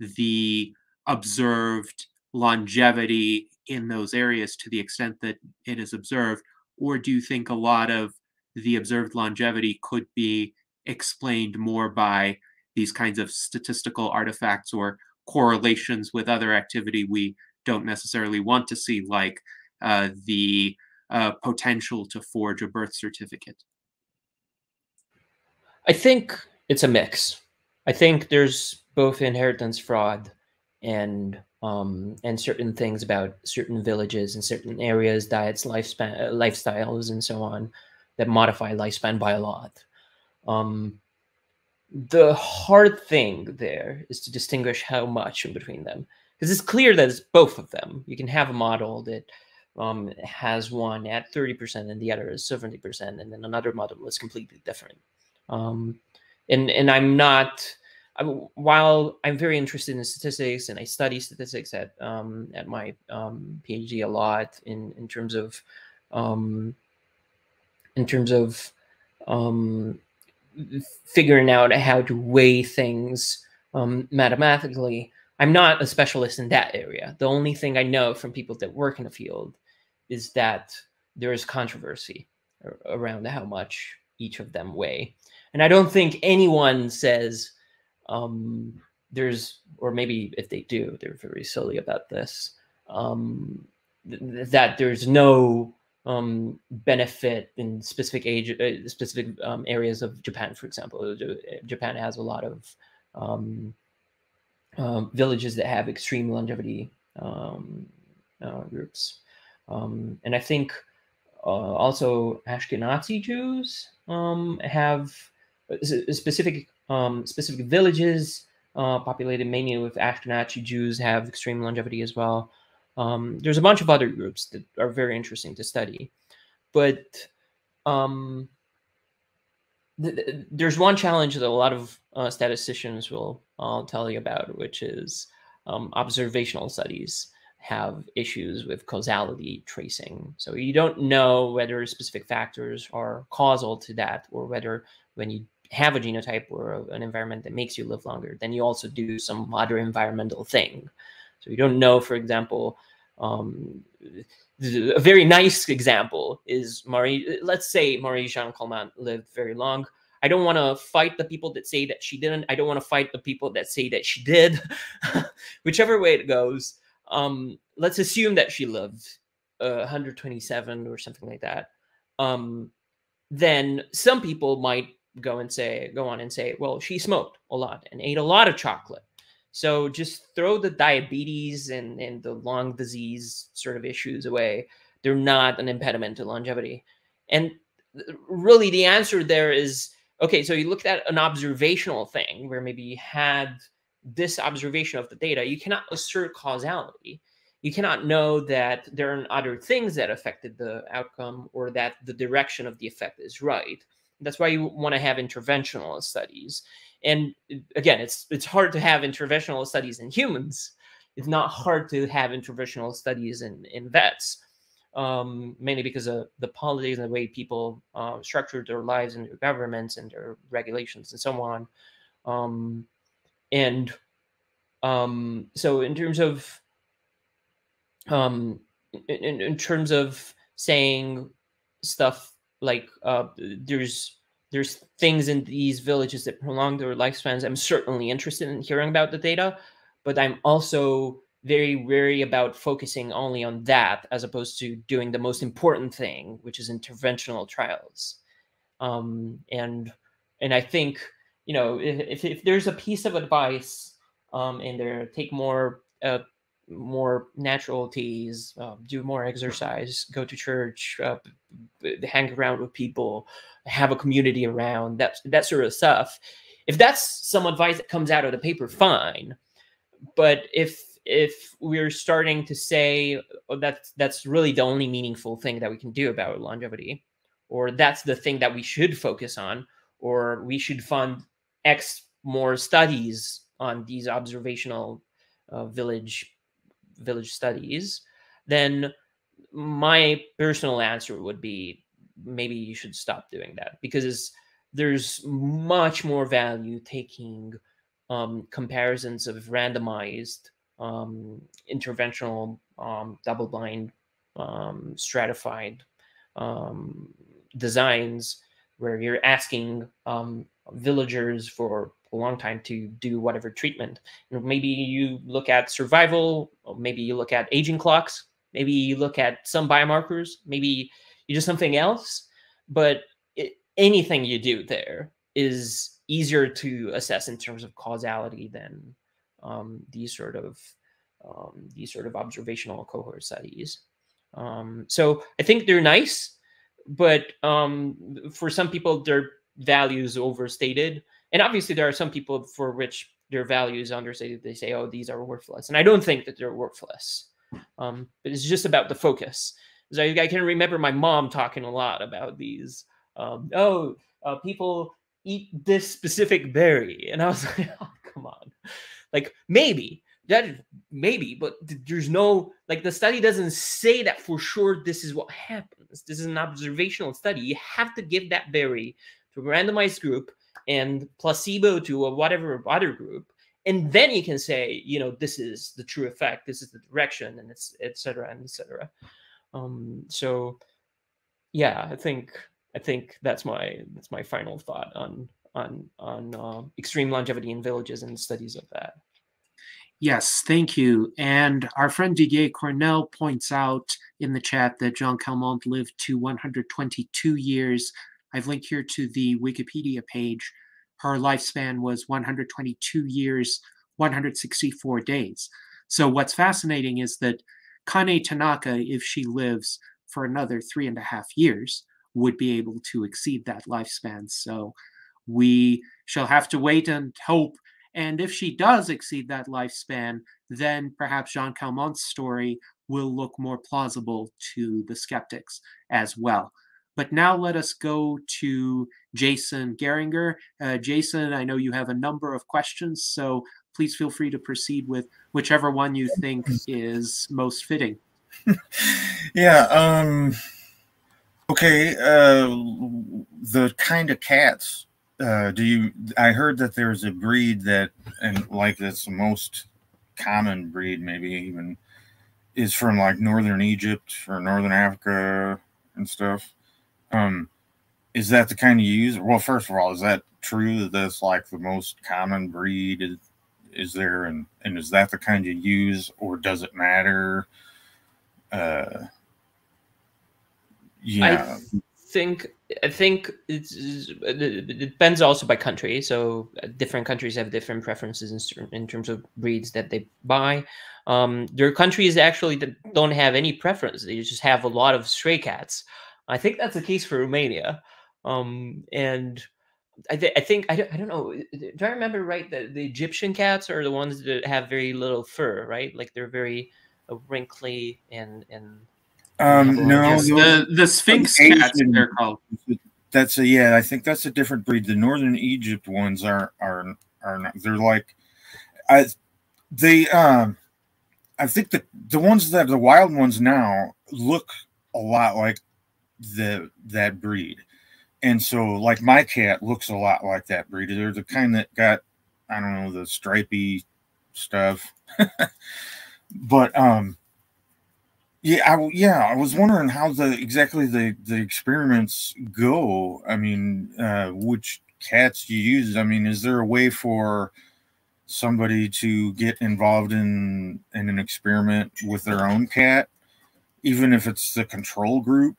the observed longevity in those areas to the extent that it is observed? Or do you think a lot of the observed longevity could be explained more by these kinds of statistical artifacts or correlations with other activity we don't necessarily want to see, like uh, the uh, potential to forge a birth certificate? I think it's a mix. I think there's both inheritance fraud and um, and certain things about certain villages and certain areas, diets, lifespan, uh, lifestyles, and so on that modify lifespan by a lot. Um, the hard thing there is to distinguish how much in between them, because it's clear that it's both of them. You can have a model that um, has one at 30% and the other is 70%, and then another model is completely different. Um, and and I'm not. I, while I'm very interested in statistics and I study statistics at um, at my um, PhD a lot in in terms of um, in terms of um, figuring out how to weigh things um, mathematically. I'm not a specialist in that area. The only thing I know from people that work in the field is that there is controversy around how much each of them weigh. And I don't think anyone says um, there's, or maybe if they do, they're very silly about this, um, th that there's no um, benefit in specific age, uh, specific um, areas of Japan, for example. Japan has a lot of um, um villages that have extreme longevity um, uh, groups. Um, and I think uh, also Ashkenazi Jews have specific specific villages uh, populated mainly with Ashkenazi Jews have extreme longevity as well. Um, there's a bunch of other groups that are very interesting to study, but um, th th there's one challenge that a lot of uh, statisticians will uh, tell you about, which is um, observational studies have issues with causality tracing. So you don't know whether specific factors are causal to that, or whether when you have a genotype or an environment that makes you live longer, then you also do some other environmental thing. So you don't know, for example, um, a very nice example is Marie. Let's say Marie Jeanne Calment lived very long. I don't want to fight the people that say that she didn't. I don't want to fight the people that say that she did. Whichever way it goes, um, let's assume that she lived uh, 127 or something like that. Um, then some people might go and say, go on and say, well, she smoked a lot and ate a lot of chocolate. So just throw the diabetes and, and the lung disease sort of issues away. They're not an impediment to longevity. And really the answer there is okay, so you looked at an observational thing where maybe you had this observation of the data, you cannot assert causality. You cannot know that there are other things that affected the outcome or that the direction of the effect is right. That's why you want to have interventional studies. And again, it's it's hard to have interventional studies in humans. It's not hard to have interventional studies in in vets, um, mainly because of the politics and the way people uh, structure their lives and their governments and their regulations and so on. Um, and um, so in terms of um, in, in terms of saying stuff like uh, there's there's things in these villages that prolong their lifespans. I'm certainly interested in hearing about the data, but I'm also very wary about focusing only on that as opposed to doing the most important thing, which is interventional trials. Um, and and I think you know if, if there's a piece of advice um, in there, take more uh, more natural teas, uh, do more exercise, go to church, uh, hang around with people, have a community around that that sort of stuff. If that's some advice that comes out of the paper, fine. But if if we're starting to say oh, that that's really the only meaningful thing that we can do about longevity, or that's the thing that we should focus on, or we should fund X more studies on these observational uh, village village studies, then my personal answer would be maybe you should stop doing that because there's much more value taking um, comparisons of randomized um, interventional um, double-blind um, stratified um, designs where you're asking um, villagers for a long time to do whatever treatment. You know, maybe you look at survival, maybe you look at aging clocks, maybe you look at some biomarkers, maybe you do something else, but it, anything you do there is easier to assess in terms of causality than um, these sort of um, these sort of observational cohort studies. Um, so I think they're nice, but um, for some people, their value is overstated. And obviously, there are some people for which their value is understated. They say, "Oh, these are worthless," and I don't think that they're worthless. Um, but it's just about the focus. So I, I, can remember my mom talking a lot about these. Um, oh, uh, people eat this specific berry, and I was like, "Oh, come on!" Like maybe that maybe, but there's no like the study doesn't say that for sure. This is what happens. This is an observational study. You have to give that berry to a randomized group and placebo to a whatever other group and then you can say you know this is the true effect this is the direction and it's etc and etc um so yeah i think i think that's my that's my final thought on on on uh, extreme longevity in villages and studies of that Yes, thank you. And our friend Didier Coeurnelle points out in the chat that Jeanne Calment lived to 122 years. I've linked here to the Wikipedia page. Her lifespan was 122 years, 164 days. So what's fascinating is that Kane Tanaka, if she lives for another three and a half years, would be able to exceed that lifespan. So we shall have to wait and hope and if she does exceed that lifespan, then perhaps Jeanne Calment's story will look more plausible to the skeptics as well. But now let us go to Jason Geringer. Uh, Jason, I know you have a number of questions, so please feel free to proceed with whichever one you think is most fitting. yeah. Um, okay. Uh, the kind of cats uh, do you? I heard that there's a breed that, and like that's the most common breed, maybe even, is from like northern Egypt or northern Africa and stuff. Um, is that the kind you use? Well, first of all, is that true that that's like the most common breed? Is, is there, and and is that the kind you use, or does it matter? Uh, yeah. I think I think it depends also by country. So uh, different countries have different preferences in, in terms of breeds that they buy. Um, there are countries actually that don't have any preference; they just have a lot of stray cats. I think that's the case for Romania, um, and I, th- I think I don't, I don't know. Do I remember right that the Egyptian cats are the ones that have very little fur, right? Like they're very uh, wrinkly and and um, no, yes, the the Sphynx cats they're called. That's a yeah. I think that's a different breed. The Northern Egypt ones are are are not. They're like, I they um, I think the the ones that the wild ones now look a lot like the that breed, and so like my cat looks a lot like that breed. They're the kind that got I don't know the stripy stuff. but um, yeah, I, yeah, I was wondering how the exactly the the experiments go. I mean, uh, which cats you use? I mean, is there a way for somebody to get involved in in an experiment with their own cat, even if it's the control group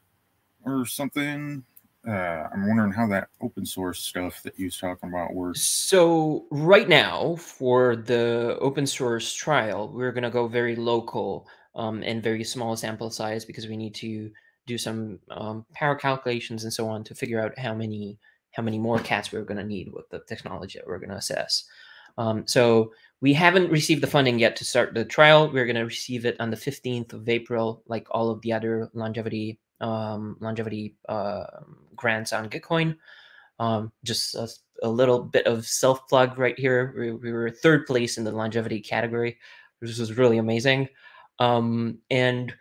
or something? Uh, I'm wondering how that open source stuff that you was talking about works. So right now, for the open source trial, we're going to go very local um, and very small sample size because we need to do some um, power calculations and so on to figure out how many how many more cats we're going to need with the technology that we're going to assess. Um, so we haven't received the funding yet to start the trial. We're going to receive it on the 15th of April, like all of the other longevity um, longevity uh, grants on Gitcoin. Um, just a, a, little bit of self plug right here. We, we, were third place in the longevity category, which was really amazing. Um, and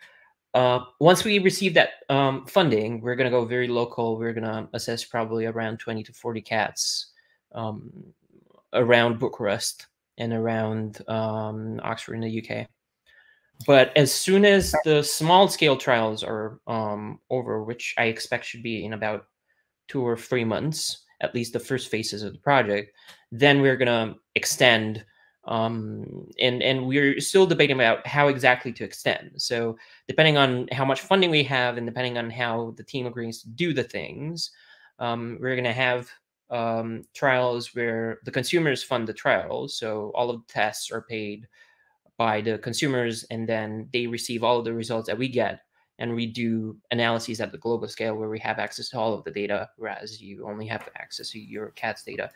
uh, once we receive that um, funding, we're going to go very local. We're going to assess probably around 20 to 40 cats um, around Bucharest and around um, Oxford in the UK. But as soon as the small scale trials are um, over, which I expect should be in about two or three months, at least the first phases of the project, then we're going to extend. Um, and and we're still debating about how exactly to extend. So depending on how much funding we have, and depending on how the team agrees to do the things, um, we're going to have um, trials where the consumers fund the trials. So all of the tests are paid by the consumers, and then they receive all of the results that we get. And we do analyses at the global scale where we have access to all of the data, whereas you only have access to your cat's data.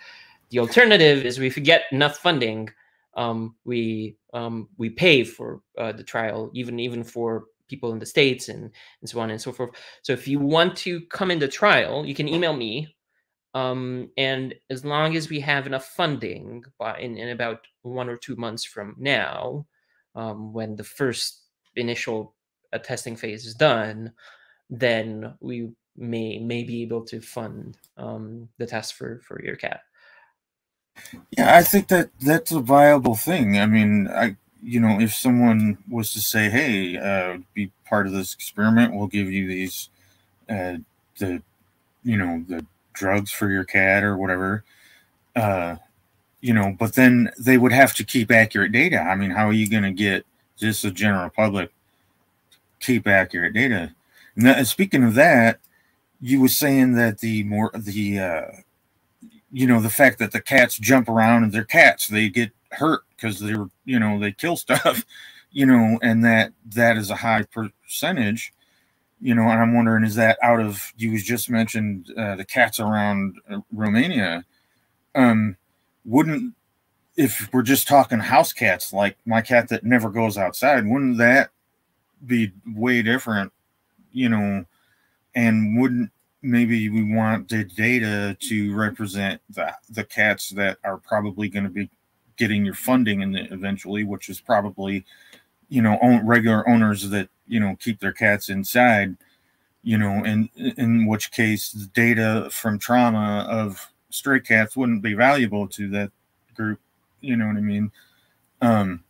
The alternative is if we get enough funding, um, we um, we pay for uh, the trial, even even for people in the states and and so on and so forth. So if you want to come in the trial, you can email me um, and as long as we have enough funding by in, in about one or two months from now, um, when the first initial uh, testing phase is done, then we may may be able to fund um, the test for for your cat. Yeah, I think that that's a viable thing. I mean, I you know, if someone was to say, "Hey, uh, be part of this experiment, we'll give you these uh, the you know the drugs for your cat or whatever," uh, you know, but then they would have to keep accurate data. I mean, how are you going to get just the general public keep accurate data? Now, speaking of that, you were saying that the more the uh, you know the fact that the cats jump around and they're cats, they get hurt because they're you know they kill stuff, you know, and that that is a high percentage. You know, and I'm wondering, is that out of you was just mentioned uh, the cats around uh, Romania? Um, wouldn't if we're just talking house cats like my cat that never goes outside wouldn't that be way different you know? And wouldn't maybe we want the data to represent the the cats that are probably going to be getting your funding in the, eventually which is probably you know own, regular owners that you know keep their cats inside you know and in which case the data from trauma of stray cats wouldn't be valuable to that group. You know what I mean? Um,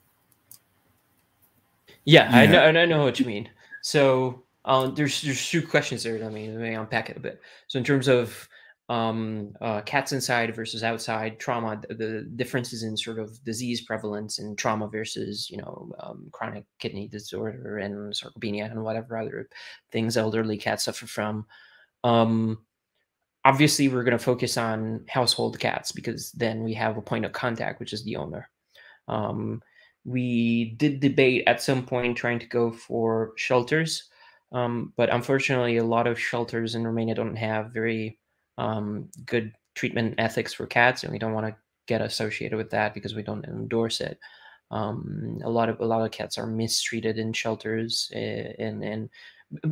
yeah, yeah. I know, I know what you mean. So um, there's there's two questions there. I mean, let me unpack it a bit. So in terms of um, uh, cats inside versus outside trauma, the, the, differences in sort of disease prevalence and trauma versus you know um, chronic kidney disorder and sarcopenia and whatever other things elderly cats suffer from. Um, obviously we're going to focus on household cats because then we have a point of contact which is the owner. Um, we did debate at some point trying to go for shelters um, but unfortunately a lot of shelters in romania don't have very um, good treatment ethics for cats and we don't want to get associated with that because we don't endorse it. Um, a lot of a lot of cats are mistreated in shelters eh, and and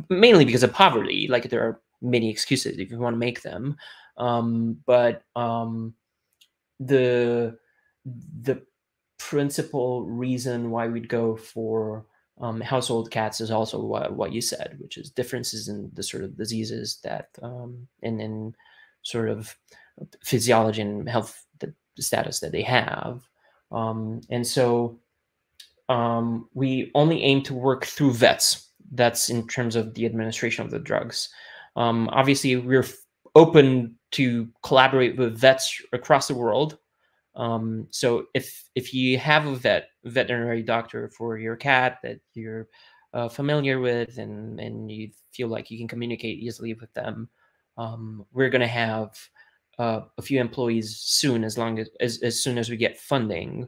mainly because of poverty. Like there are many excuses if you want to make them. Um, but um, the the principal reason why we'd go for um, household cats is also what, what you said, which is differences in the sort of diseases that um, and in sort of physiology and health status that they have. Um, and so um, we only aim to work through vets. That's in terms of the administration of the drugs. Um, obviously, we're open to collaborate with vets across the world. Um, so if if you have a vet veterinary doctor for your cat that you're uh, familiar with and and you feel like you can communicate easily with them, um, we're going to have uh, a few employees soon, as long as as, as soon as we get funding.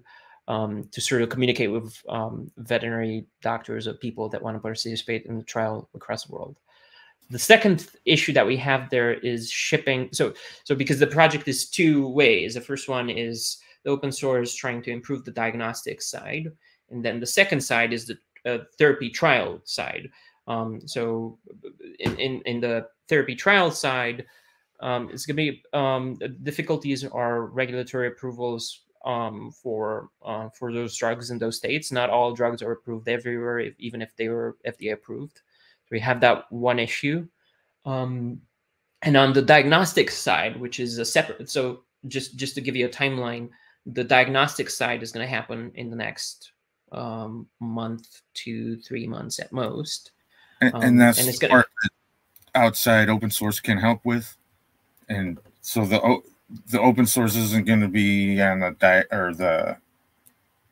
Um, to sort of communicate with um, veterinary doctors or people that want to participate in the trial across the world. The second issue that we have there is shipping. So, so because the project is two ways. The first one is the open source trying to improve the diagnostic side, and then the second side is the uh, therapy trial side. Um, so, in, in in the therapy trial side, um, it's going to be um, difficulties are regulatory approvals um, for uh, for those drugs in those states. Not all drugs are approved everywhere, if, even if they were FDA approved. So we have that one issue. Um, and on the diagnostic side, which is a separate, so just just to give you a timeline, the diagnostic side is going to happen in the next um, month to three months at most. And, and um, that's and it's gonna, part that outside open source can help with. And so the the open source isn't going to be on the di- or the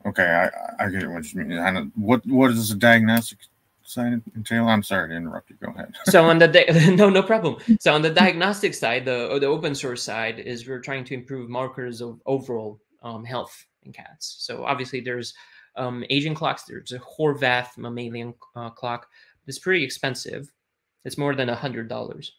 okay I, I get what you mean what what does the diagnostic side entail i'm sorry to interrupt you. Go ahead. So on the di- no no problem. So on the diagnostic side the the open source side is we're trying to improve markers of overall um, health in cats. So obviously there's um, aging clocks there's a Horvath mammalian uh, clock. It's pretty expensive. It's more than a hundred dollars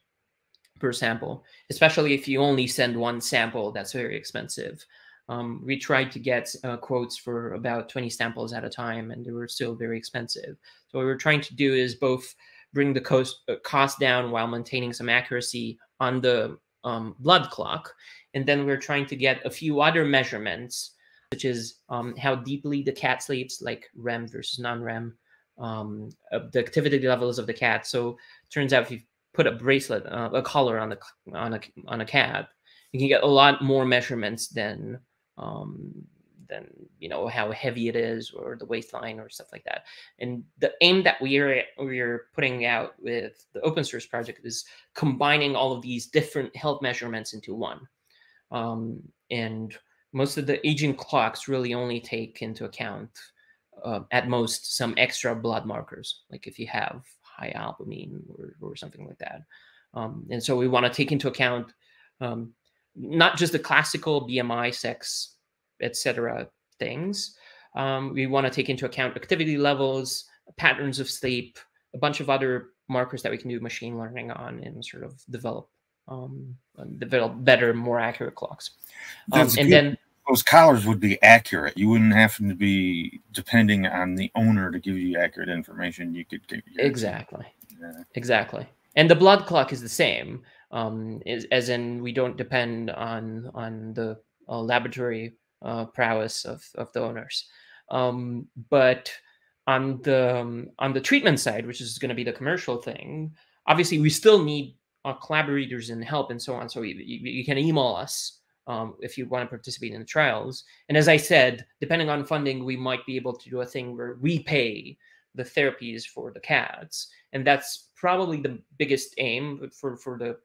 per sample, especially if you only send one sample, that's very expensive. Um, we tried to get uh, quotes for about 20 samples at a time, and they were still very expensive. So what we're trying to do is both bring the cost, uh, cost down while maintaining some accuracy on the um, blood clock. And then we're trying to get a few other measurements, such as um, how deeply the cat sleeps, like REM versus non-REM, um, uh, the activity levels of the cat. So turns out if you put a bracelet, uh, a collar on the on a on a cat, you can get a lot more measurements than um, than you know how heavy it is or the waistline or stuff like that. And the aim that we are we are putting out with the open source project is combining all of these different health measurements into one. Um, and most of the aging clocks really only take into account uh, at most some extra blood markers, like if you have high albumin or, or something like that. Um, and so we want to take into account um, not just the classical BMI, sex, etc. things. Um, we want to take into account activity levels, patterns of sleep, a bunch of other markers that we can do machine learning on and sort of develop um, develop better, more accurate clocks. Um, and good. then those collars would be accurate. You wouldn't have to be depending on the owner to give you accurate information. You could get exactly, yeah. exactly. And the blood clock is the same, um, is, as in we don't depend on on the uh, laboratory uh, prowess of of the owners. Um, but on the um, on the treatment side, which is going to be the commercial thing, obviously we still need our collaborators and help and so on. So you, you, you can email us um, if you want to participate in the trials. And as I said, depending on funding, we might be able to do a thing where we pay the therapies for the cats, and that's probably the biggest aim for for the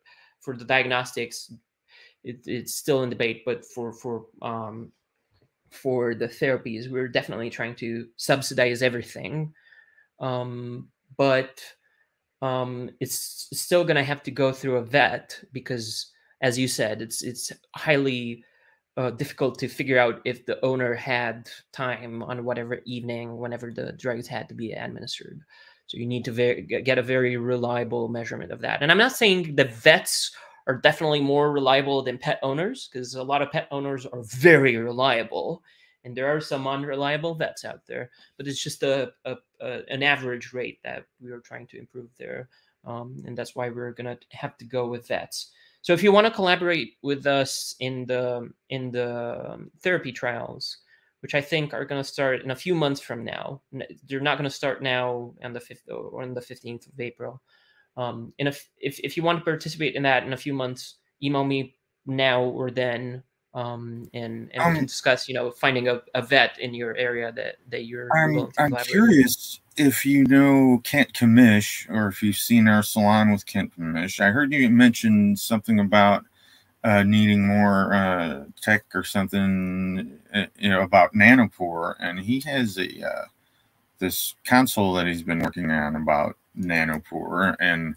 for the diagnostics. It, it's still in debate, but for for um, for the therapies, we're definitely trying to subsidize everything. Um, but um, it's still going to have to go through a vet because as you said, it's it's highly uh, difficult to figure out if the owner had time on whatever evening, whenever the drugs had to be administered. So you need to get a very reliable measurement of that. And I'm not saying the vets are definitely more reliable than pet owners, because a lot of pet owners are very reliable, and there are some unreliable vets out there. But it's just a, a, a an average rate that we are trying to improve there, um, and that's why we're gonna have to go with vets. So if you want to collaborate with us in the in the um, therapy trials, which I think are going to start in a few months from now, they're not going to start now on the fifth or on the fifteenth of April. Um, and if, if if you want to participate in that in a few months, email me now or then um, and and um, we can discuss, you know, finding a, a vet in your area that that you're. I'm I'm curious with. if you know Kent Kemmish or if you've seen our salon with Kent Kemmish. I heard you mention something about uh, needing more uh, tech or something, uh, you know, about nanopore, and he has a uh, this console that he's been working on about nanopore, and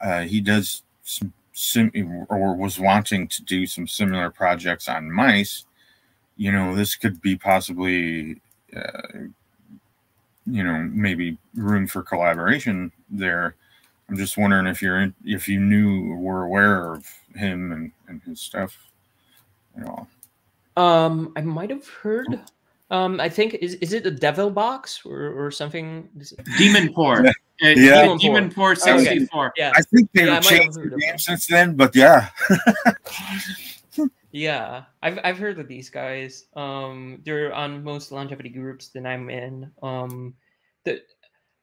uh, he does some sim or was wanting to do some similar projects on mice, you know, this could be possibly, uh, you know, maybe room for collaboration there. I'm just wondering if you're in, if you knew or were aware of him and, and his stuff at all. Um, I might have heard. Um, I think is is it the Devil Box or, or something? Demon Pore. Uh, yeah, Demon, Demon Pore 64. Okay. Yeah, I think they've yeah, changed the game since then, but yeah. yeah, I've I've heard of these guys. Um, they're on most longevity groups that I'm in. Um, that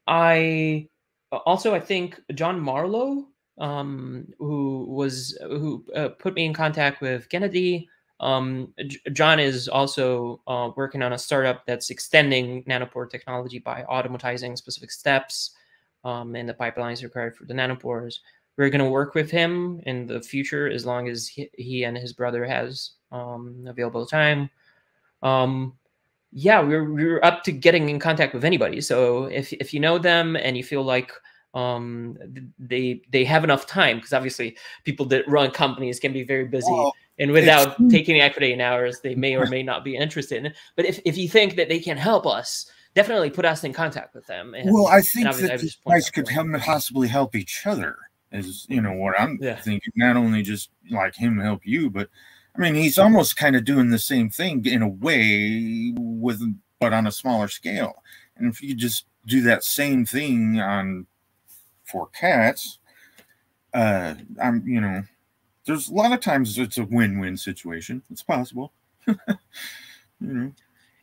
I also I think John Marlowe, um, who was who uh, put me in contact with Kennedy. Um, John is also uh, working on a startup that's extending nanopore technology by automatizing specific steps um, and the pipelines required for the nanopores. We're going to work with him in the future as long as he, he and his brother has um, available time. Um, yeah, we're, we're up to getting in contact with anybody. So if, if you know them and you feel like um, they they have enough time, because obviously people that run companies can be very busy. Well, and without taking accrediting hours, they may or may not be interested. In. But if, if you think that they can help us, definitely put us in contact with them. And, well, I think that these guys could help, possibly help each other. Is you know what I'm yeah. thinking. Not only just like him help you, but I mean he's almost kind of doing the same thing in a way with, but on a smaller scale. And if you just do that same thing on for cats, uh, I'm you know, there's a lot of times it's a win-win situation. It's possible. you know.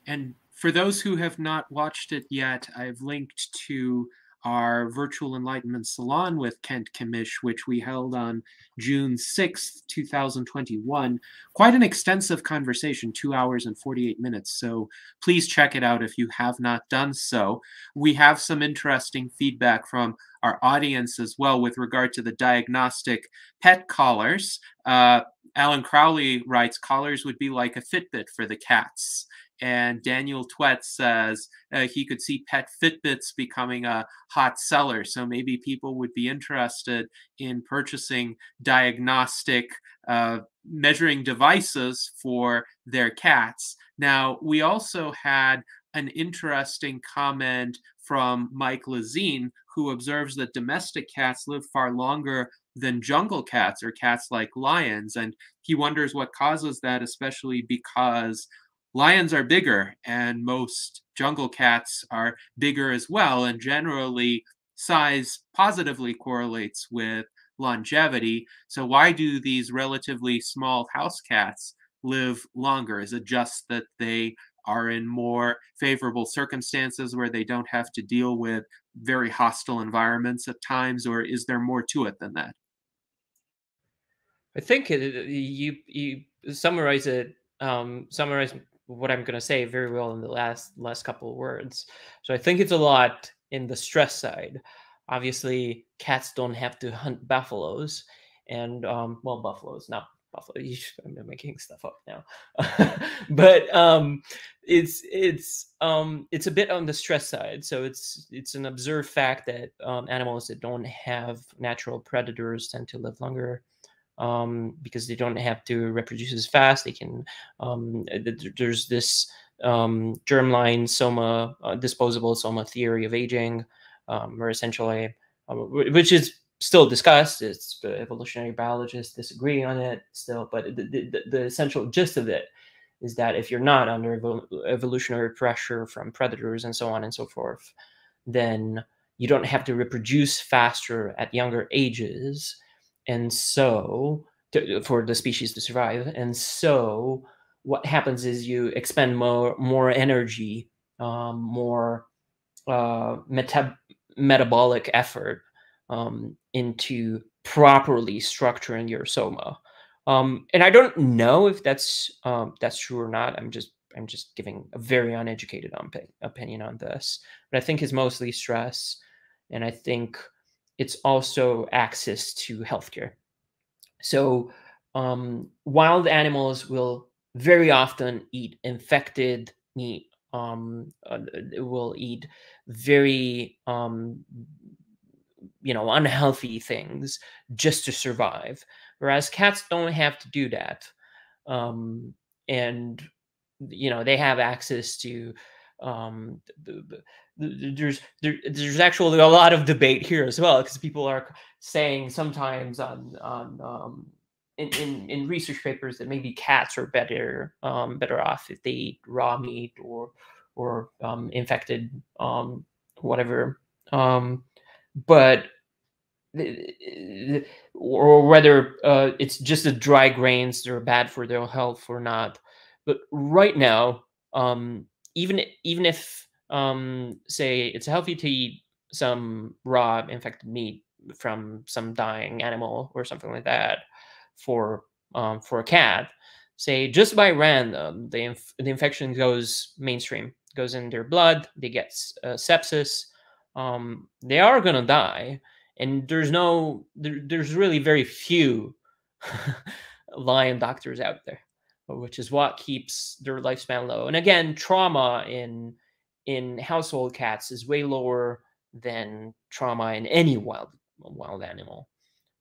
And for those who have not watched it yet, I've linked to our virtual enlightenment salon with Kent Kemmish, which we held on June 6th, 2021. Quite an extensive conversation, two hours and 48 minutes. So please check it out if you have not done so. We have some interesting feedback from our audience as well with regard to the diagnostic pet collars. Uh, Alan Crowley writes collars would be like a Fitbit for the cats. And Daniel Twet says uh, he could see pet Fitbits becoming a hot seller. So maybe people would be interested in purchasing diagnostic uh, measuring devices for their cats. Now, we also had an interesting comment from Mike Lazine, who observes that domestic cats live far longer than jungle cats or cats like lions. And he wonders what causes that, especially because lions are bigger and most jungle cats are bigger as well and generally size positively correlates with longevity. So why do these relatively small house cats live longer? Is it just that they are in more favorable circumstances where they don't have to deal with very hostile environments at times or is there more to it than that? I think it, you you summarize it um summarize what I'm going to say very well in the last last couple of words. So I think it's a lot in the stress side. Obviously, cats don't have to hunt buffaloes, and um, well, buffaloes, not buffalo. I'm making stuff up now, but um, it's it's um, it's a bit on the stress side. So it's it's an observed fact that um, animals that don't have natural predators tend to live longer um, because they don't have to reproduce as fast. They can, um, there's this um, germline soma, uh, disposable soma theory of aging, um, or essentially, uh, which is still discussed. It's evolutionary biologists disagree on it still, but the, the, the essential gist of it is that if you're not under evolutionary pressure from predators and so on and so forth, then you don't have to reproduce faster at younger ages and so to, for the species to survive and so what happens is you expend more more energy um, more uh, meta- metabolic effort um, into properly structuring your soma Um, and I don't know if that's um, that's true or not. I'm just I'm just giving a very uneducated opinion on this, but I think it's mostly stress, and I think it's also access to healthcare. So um, wild animals will very often eat infected meat. Um, uh, will eat very um, you know unhealthy things just to survive whereas cats don't have to do that um, and you know they have access to um, there's there, there's actually a lot of debate here as well because people are saying sometimes on on um, in, in, in research papers that maybe cats are better um, better off if they eat raw meat or or um, infected um, whatever um, but or whether uh, it's just the dry grains that are bad for their health or not. But right now, um, even even if um, say it's healthy to eat some raw infected meat from some dying animal or something like that for um, for a cat, say just by random, the inf- the infection goes mainstream, goes in their blood, they get uh, sepsis, um, they are gonna die and there's no there, there's really very few lion doctors out there which is what keeps their lifespan low and again trauma in in household cats is way lower than trauma in any wild wild animal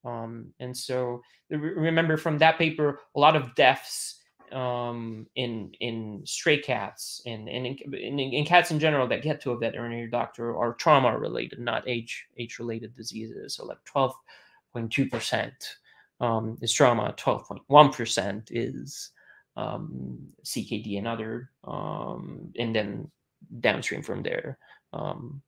um, and so remember from that paper a lot of deaths um, in in stray cats and, and in, in, in, cats in general that get to a veterinary doctor are trauma related, not age age related diseases. So like twelve point two percent um, is trauma, twelve point one percent is um, CKD and other, um, and then downstream from there, um,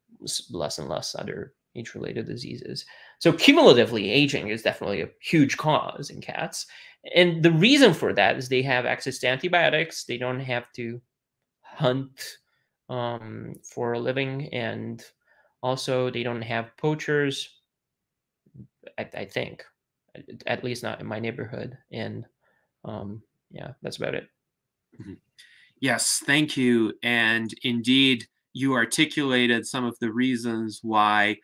less and less other age related diseases. So cumulatively, aging is definitely a huge cause in cats. And the reason for that is they have access to antibiotics. They don't have to hunt um, for a living. And also, they don't have poachers, I, I think, at least not in my neighborhood. And um, yeah, that's about it. Mm-hmm. Yes, thank you. And indeed, you articulated some of the reasons why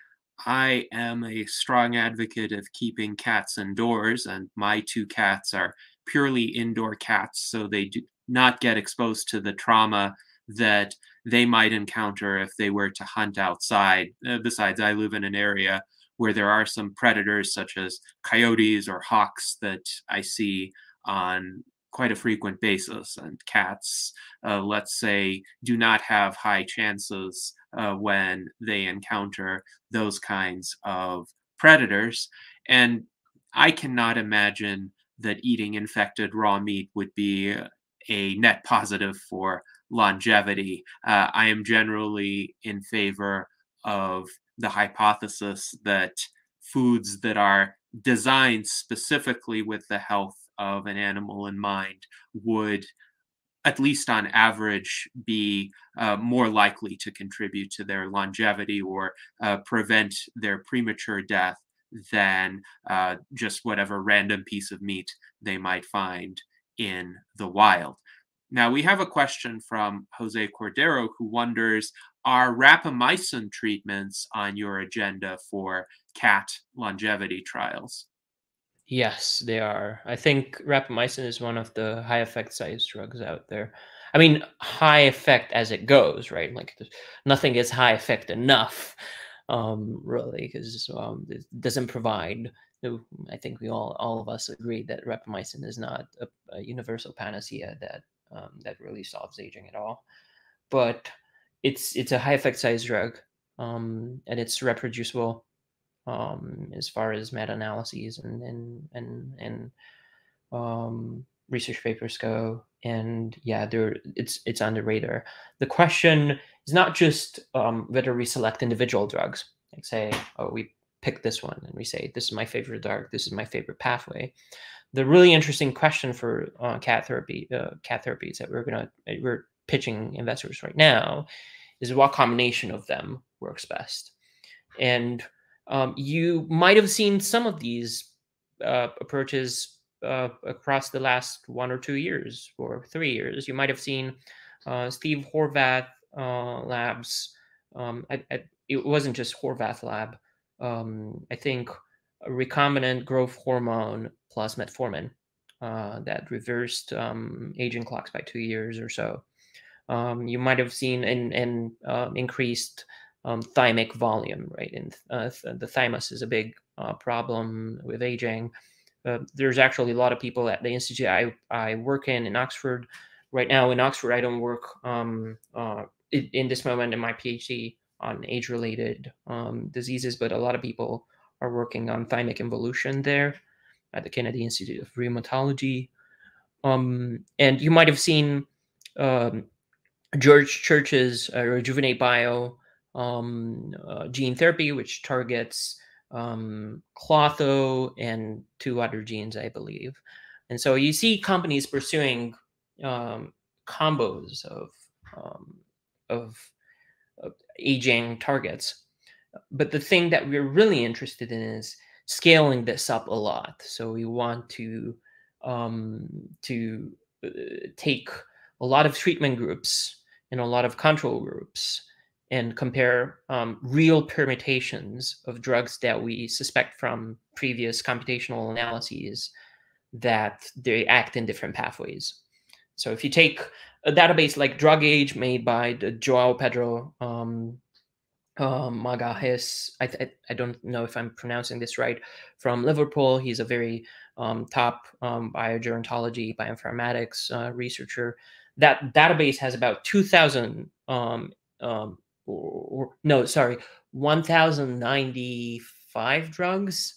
I am a strong advocate of keeping cats indoors, and my two cats are purely indoor cats, so they do not get exposed to the trauma that they might encounter if they were to hunt outside. Uh, besides, I live in an area where there are some predators such as coyotes or hawks that I see on quite a frequent basis. And cats, uh, let's say, do not have high chances uh, when they encounter those kinds of predators. And I cannot imagine that eating infected raw meat would be a net positive for longevity. Uh, I am generally in favor of the hypothesis that foods that are designed specifically with the health of an animal in mind would at least on average, be uh, more likely to contribute to their longevity or uh, prevent their premature death than uh, just whatever random piece of meat they might find in the wild. Now, we have a question from Jose Cordeiro who wonders Are rapamycin treatments on your agenda for cat longevity trials? Yes, they are. I think rapamycin is one of the high effect size drugs out there. I mean, high effect as it goes, right? Like nothing is high effect enough, um, really, because um, it doesn't provide. I think we all, all of us agree that rapamycin is not a, a universal panacea that um, that really solves aging at all. But it's it's a high effect size drug, um, and it's reproducible um, as far as meta analyses and and and and um, research papers go. And yeah, there it's it's on the radar. The question is not just um, whether we select individual drugs, like say, oh, we pick this one and we say this is my favorite drug, this is my favorite pathway. The really interesting question for uh, cat therapy, uh, cat therapies that we're gonna we're pitching investors right now, is what combination of them works best. And um, you might have seen some of these uh, approaches uh, across the last one or two years or three years. You might have seen uh, Steve Horvath uh, labs. Um, it wasn't just Horvath lab. Um, I think recombinant growth hormone plus metformin uh, that reversed um, aging clocks by two years or so. Um, you might have seen an, an uh, increased um, thymic volume, right? And uh, th- the thymus is a big uh, problem with aging. Uh, there's actually a lot of people at the institute I, I work in in Oxford. Right now in Oxford, I don't work um, uh, in, in, this moment in my PhD on age-related um, diseases, but a lot of people are working on thymic involution there at the Kennedy Institute of Rheumatology. Um, and you might have seen um, George Church's uh, Rejuvenate Bio um, uh, gene therapy, which targets um, Klotho and two other genes, I believe. And so you see companies pursuing um, combos of, um, of, of aging targets. But the thing that we're really interested in is scaling this up a lot. So we want to um, to uh, take a lot of treatment groups and a lot of control groups and compare um, real permutations of drugs that we suspect from previous computational analyses that they act in different pathways. So if you take a database like DrugAge made by the Joao Pedro um, Magalhaes, I, I, I, don't know if I'm pronouncing this right, from Liverpool. He's a very um, top um, biogerontology, bioinformatics uh, researcher. That database has about 2,000 um, um, or, or no, sorry, 1,095 drugs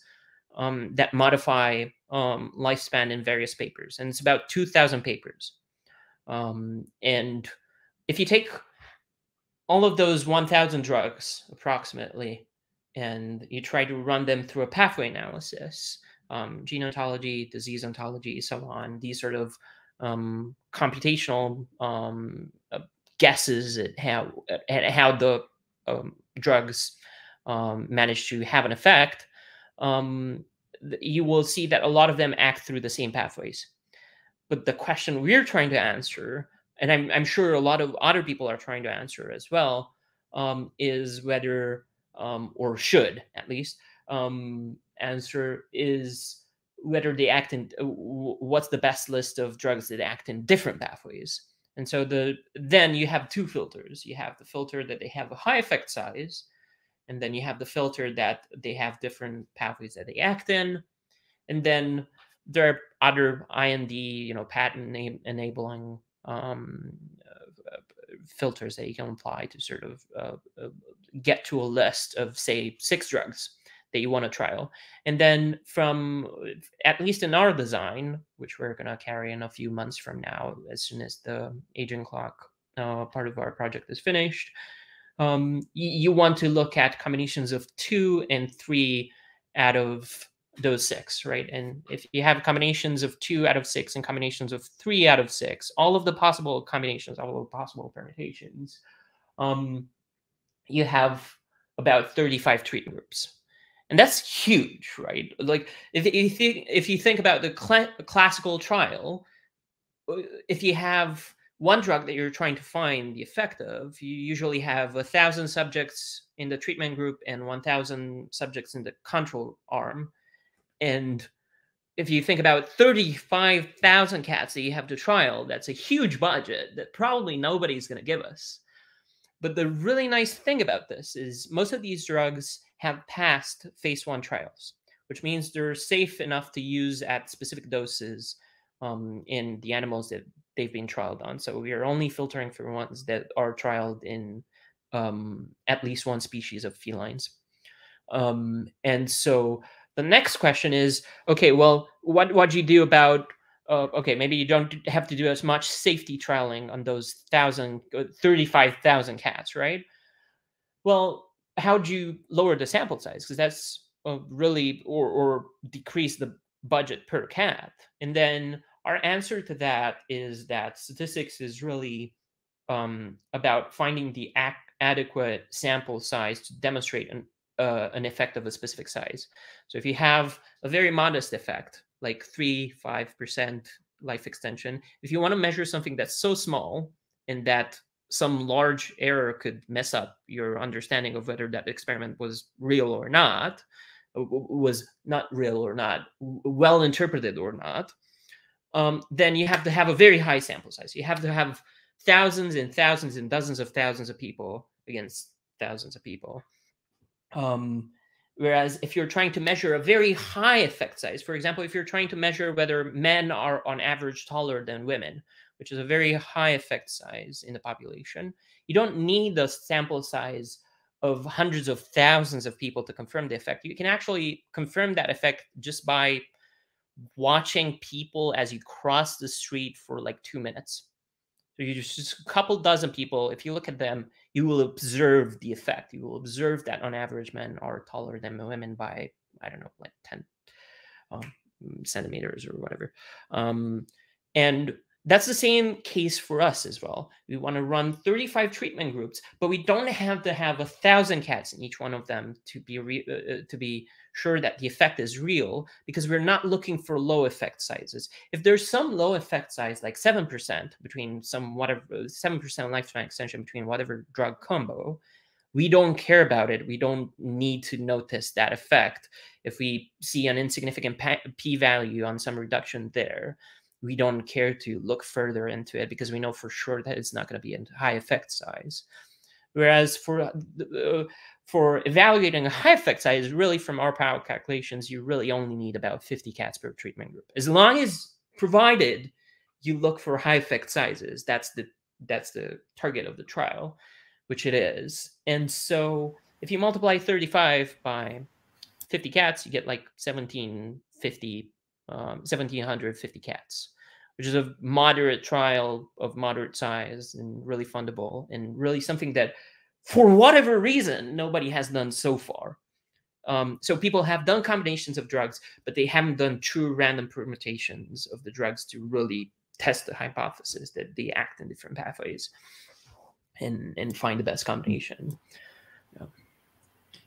um, that modify um, lifespan in various papers, and it's about 2,000 papers. Um, and if you take all of those 1,000 drugs approximately, and you try to run them through a pathway analysis, um, gene ontology, disease ontology, so on, these sort of um, computational um, uh, guesses at how at how the um, drugs um, manage to have an effect, um, you will see that a lot of them act through the same pathways. But the question we're trying to answer, and I'm, I'm sure a lot of other people are trying to answer as well, um, is whether um, or should at least um, answer is whether they act in what's the best list of drugs that act in different pathways and so the then you have two filters. You have the filter that they have a high effect size, and then you have the filter that they have different pathways that they act in. And then there are other IND, you know, patent enabling um, uh, filters that you can apply to sort of uh, uh, get to a list of, say, six drugs that you want to trial. And then from at least in our design, which we're going to carry in a few months from now, as soon as the aging clock uh, part of our project is finished, um, you want to look at combinations of two and three out of those six, right? And if you have combinations of two out of six and combinations of three out of six, all of the possible combinations, all of the possible permutations, um, you have about 35 treatment groups and that's huge right? Like if, you think if you think about the cl classical trial uh, if you have one drug that you're trying to find the effect of you usually have a thousand subjects in the treatment group and 1000 subjects in the control arm. And if you think about 35,000 cats that you have to trial that's a huge budget that probably nobody's going to give us but the really nice thing about this is most of these drugs have passed phase one trials, which means they're safe enough to use at specific doses um, in the animals that they've been trialed on. So we are only filtering for ones that are trialed in um, at least one species of felines. Um, and so the next question is, okay, well, what what do you do about? Uh, okay, maybe you don't have to do as much safety trialing on those thousand, uh, 35,000 cats, right? Well, how do you lower the sample size? Because that's uh, really or or decrease the budget per cat. And then our answer to that is that statistics is really um, about finding the ac- adequate sample size to demonstrate an uh, an effect of a specific size. So if you have a very modest effect, like three, five percent life extension. If you want to measure something that's so small and that some large error could mess up your understanding of whether that experiment was real or not, was not real or not, well interpreted or not, um, then you have to have a very high sample size. You have to have thousands and thousands and dozens of thousands of people against thousands of people. Um, whereas if you're trying to measure a very high effect size, for example, if you're trying to measure whether men are on average taller than women, which is a very high effect size in the population, you don't need the sample size of hundreds of thousands of people to confirm the effect. You can actually confirm that effect just by watching people as you cross the street for like two minutes. So you just, just a couple dozen people. If you look at them, you will observe the effect. You will observe that on average, men are taller than women by I don't know, like ten um, centimeters or whatever. Um, and that's the same case for us as well. We want to run 35 treatment groups, but we don't have to have a thousand cats in each one of them to be re- uh, uh to be sure that the effect is real because we're not looking for low effect sizes. If there's some low effect size, like 7% between some whatever, 7% lifetime extension between whatever drug combo, we don't care about it. We don't need to notice that effect. If we see an insignificant p value on some reduction there, we don't care to look further into it because we know for sure that it's not going to be a high effect size. Whereas for uh, for evaluating a high effect size, really from our power calculations, you really only need about 50 cats per treatment group. As long as provided you look for high effect sizes, that's the that's the target of the trial, which it is. And so if you multiply 35 by 50 cats, you get like 1750 um, 1750 cats which is a moderate trial of moderate size and really fundable and really something that for whatever reason, nobody has done so far. Um, so people have done combinations of drugs, but they haven't done true random permutations of the drugs to really test the hypothesis that they act in different pathways and and find the best combination. Yeah.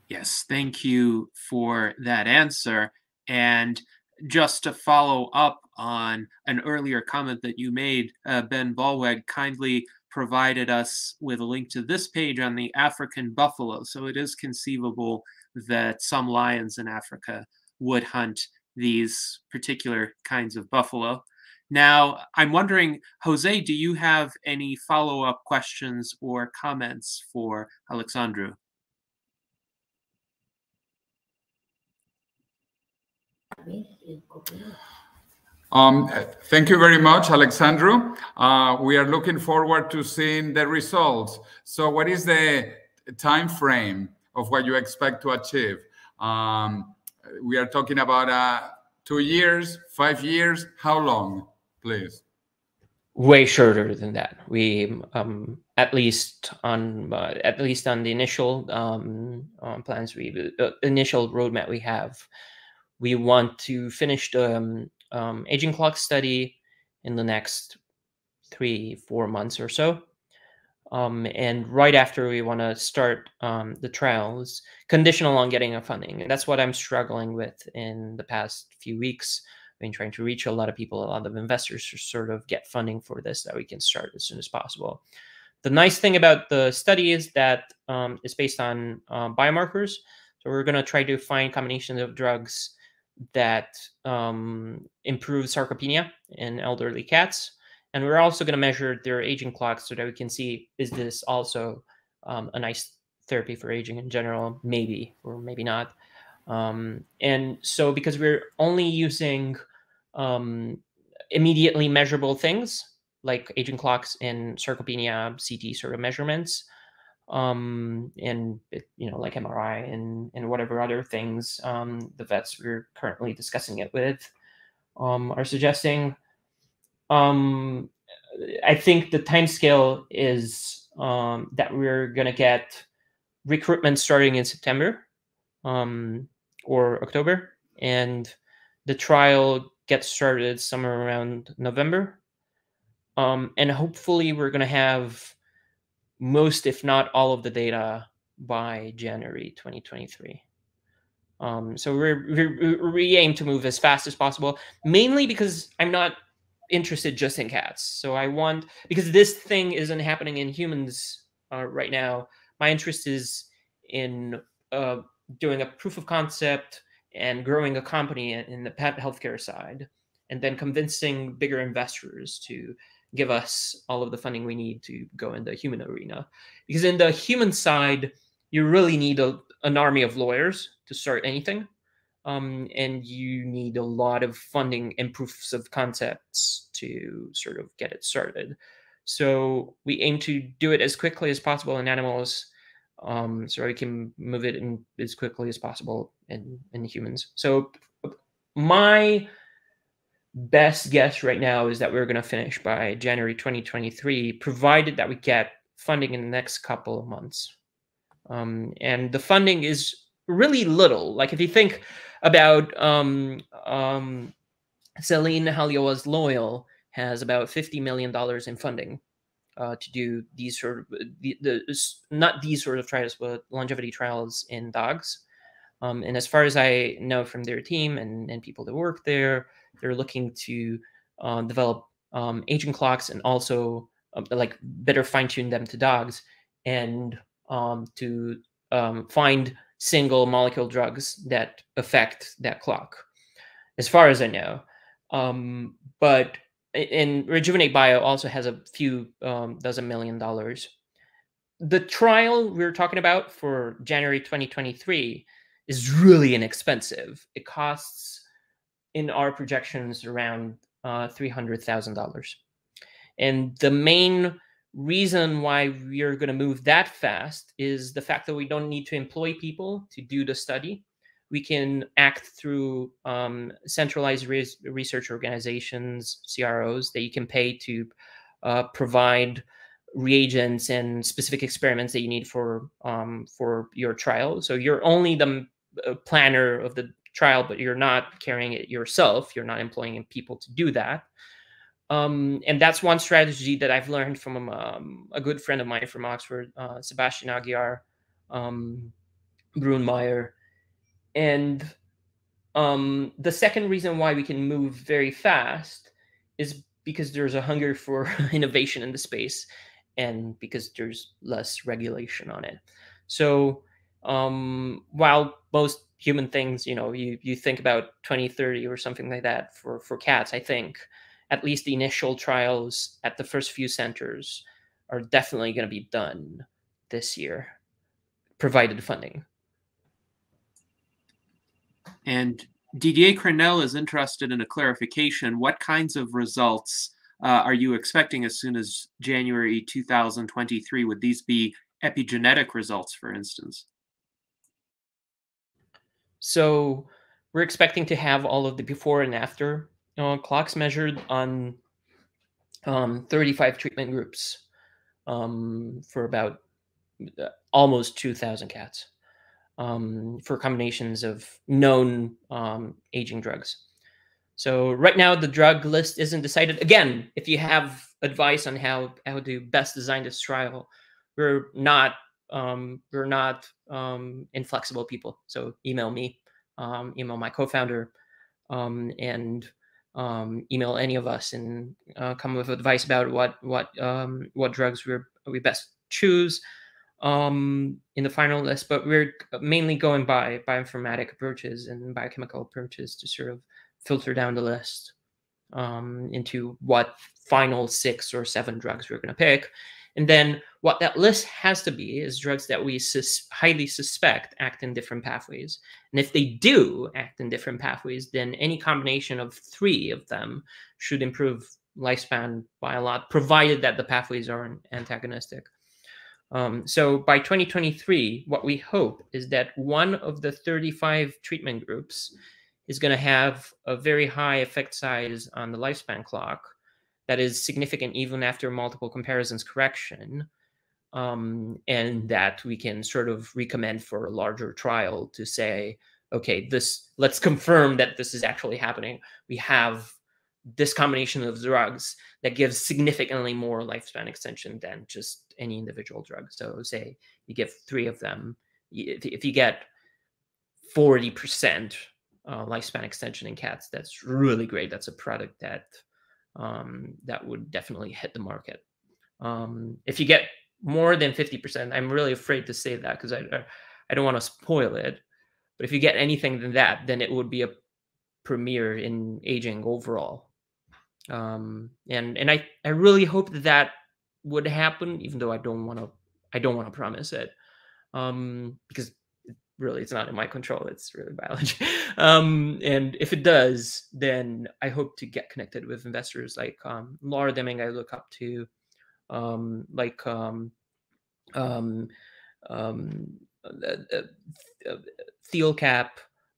Yes, thank you for that answer. And just to follow up on an earlier comment that you made, uh, Ben Ballweg kindly provided us with a link to this page on the African buffalo. So it is conceivable that some lions in Africa would hunt these particular kinds of buffalo. Now, I'm wondering, Jose, do you have any follow up questions or comments for Alexandru? Um, thank you very much, Alexandru. Uh, we are looking forward to seeing the results. So what is the time frame of what you expect to achieve? Um, we are talking about uh, two years, five years, how long, please? Way shorter than that. We um, at least on uh, at least on the initial um, um plans we uh, initial roadmap we have, we want to finish the um, aging clock study in the next three, four months or so. Um, and right after we want to start um, the trials, conditional on getting a funding. And that's what I'm struggling with in the past few weeks. I've been trying to reach a lot of people, a lot of investors to sort of get funding for this that we can start as soon as possible. The nice thing about the study is that um, it's based on um, biomarkers. So we're going to try to find combinations of drugs that um, improve sarcopenia in elderly cats. And we're also going to measure their aging clocks so that we can see is this also um, a nice therapy for aging in general, maybe or maybe not. Um, and so because we're only using um, immediately measurable things like aging clocks and sarcopenia CT sort of measurements, um, and you know like MRI and and whatever other things um, the vets we're currently discussing it with um, are suggesting. Um, I think the time scale is um, that we're gonna get recruitment starting in September um, or October, and the trial gets started somewhere around November. Um, and hopefully, we're going to have most, if not all, of the data by January 2023. Um, so we're, we're, we aim to move as fast as possible, mainly because I'm not interested just in cats. So I want because this thing isn't happening in humans uh, right now. My interest is in uh, doing a proof of concept and growing a company in the pet healthcare side, and then convincing bigger investors to give us all of the funding we need to go in the human arena. Because in the human side, you really need a, an army of lawyers to start anything. Um, and you need a lot of funding and proofs of concepts to sort of get it started. So we aim to do it as quickly as possible in animals, um, so we can move it in as quickly as possible in, in humans. So my best guess right now is that we're going to finish by January 2023, provided that we get funding in the next couple of months. Um, and the funding is really little. Like if you think about um, um, Celine Halioua's Loyal has about $50 million in funding uh, to do these sort of the, the, not these sort of trials, but longevity trials in dogs. Um, and as far as I know from their team and, and people that work there, they're looking to uh, develop um, aging clocks and also uh, like better fine tune them to dogs and um, to um, find single molecule drugs that affect that clock, as far as I know. Um, but and Rejuvenate Bio also has a few um, dozen million dollars. The trial we're talking about for January 2023 is really inexpensive. It costs, in our projections, around uh, $300,000. And the main reason why we're going to move that fast is the fact that we don't need to employ people to do the study we can act through um, centralized re research organizations, CROs, that you can pay to uh, provide reagents and specific experiments that you need for um, for your trial. So you're only the uh, planner of the trial, but you're not carrying it yourself. You're not employing people to do that. Um, and that's one strategy that I've learned from um, a good friend of mine from Oxford, uh, Sebastian Aguiar, um, Brunemeier, and um, the second reason why we can move very fast is because there's a hunger for innovation in the space and because there's less regulation on it. So um, while most human things, you know, you, you think about 2030 or something like that for, for cats, I think at least the initial trials at the first few centers are definitely going to be done this year, provided funding. And Didier Coeurnelle is interested in a clarification. What kinds of results uh, are you expecting as soon as January 2023? Would these be epigenetic results, for instance? So we're expecting to have all of the before and after uh, clocks measured on um, 35 treatment groups um, for about uh, almost 2,000 cats um, for combinations of known um, aging drugs. So right now the drug list isn't decided. Again, if you have advice on how how to best design this trial, we're not um, we're not um, inflexible people. So email me, um, email my co-founder, um, and um, email any of us and uh, come with advice about what what um, what drugs we we best choose in the final list, but we're mainly going by bioinformatic approaches and biochemical approaches to sort of filter down the list into what final six or seven drugs we're going to pick. And then what that list has to be is drugs that we sus highly suspect act in different pathways. And if they do act in different pathways, then any combination of three of them should improve lifespan by a lot, provided that the pathways are antagonistic. Um, so by 2023, what we hope is that one of the 35 treatment groups is going to have a very high effect size on the lifespan clock that is significant even after multiple comparisons correction. Um, and that we can sort of recommend for a larger trial to say, okay, this let's confirm that this is actually happening. We have this combination of drugs that gives significantly more lifespan extension than just any individual drug. So say you give three of them, if, you get 40% uh, lifespan extension in cats. That's really great. That's a product that um, that would definitely hit the market. Um, if you get more than 50%, I'm really afraid to say that because I, I don't want to spoil it. But if you get anything than that, then it would be a premiere in aging overall. Um, and and I, I really hope that that would happen, even though I don't want to I don't want to promise it, um, because really it's not in my control. It's really biology. Um, and if it does, then I hope to get connected with investors like um, Laura Deming. I look up to, um, like um, um, um, uh, uh, ThealCap,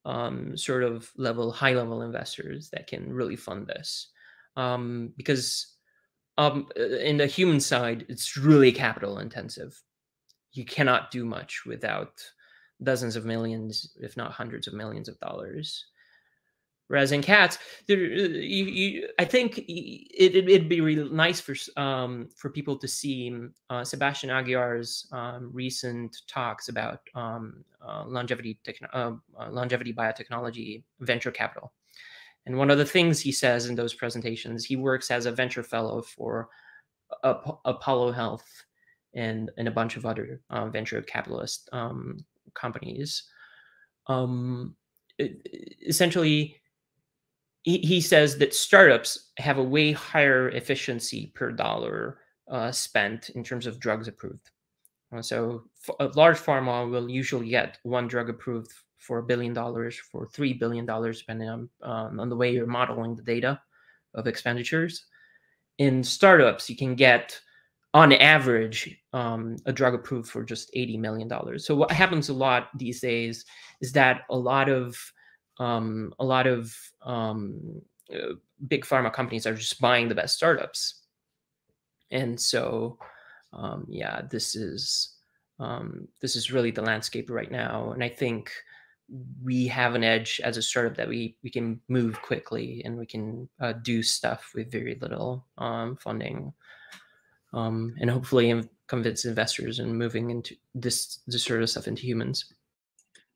um, sort of level, high level investors that can really fund this. Um, because um, uh, in the human side, it's really capital intensive. You cannot do much without dozens of millions, if not hundreds of millions of dollars. Whereas in cats, there, uh, you, you, I think it, would it, be really nice for um, for people to see uh, Sebastian Aguiar's um, recent talks about um, uh, longevity uh, uh, longevity biotechnology venture capital. And one of the things he says in those presentations, he works as a venture fellow for Apollo Health and and a bunch of other uh, venture capitalist um, companies. Um, essentially, he, he says that startups have a way higher efficiency per dollar uh, spent in terms of drugs approved. Uh, so a large pharma will usually get one drug approved for a billion dollars, for three billion dollars, depending on um, on the way you're modeling the data of expenditures. In startups, you can get on average, um, a drug approved for just $80 million. So what happens a lot these days is that a lot of um, a lot of um, uh, big pharma companies are just buying the best startups. And so, um, yeah, this is um, this is really the landscape right now. And I think we have an edge as a startup that we we can move quickly and we can uh, do stuff with very little um, funding um, and hopefully convince investors in moving into this this sort of stuff into humans.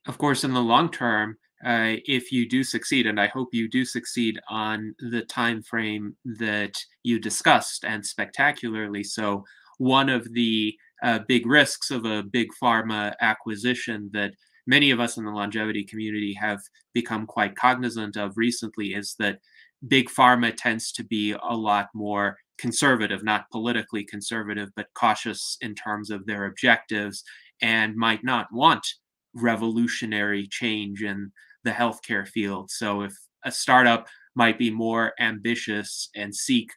Of course, in the long term, uh, if you do succeed, and I hope you do succeed on the time frame that you discussed, and spectacularly so, one of the uh, big risks of a big pharma acquisition that many of us in the longevity community have become quite cognizant of recently is that big pharma tends to be a lot more conservative, not politically conservative, but cautious in terms of their objectives and might not want revolutionary change in the healthcare field. So if a startup might be more ambitious and seek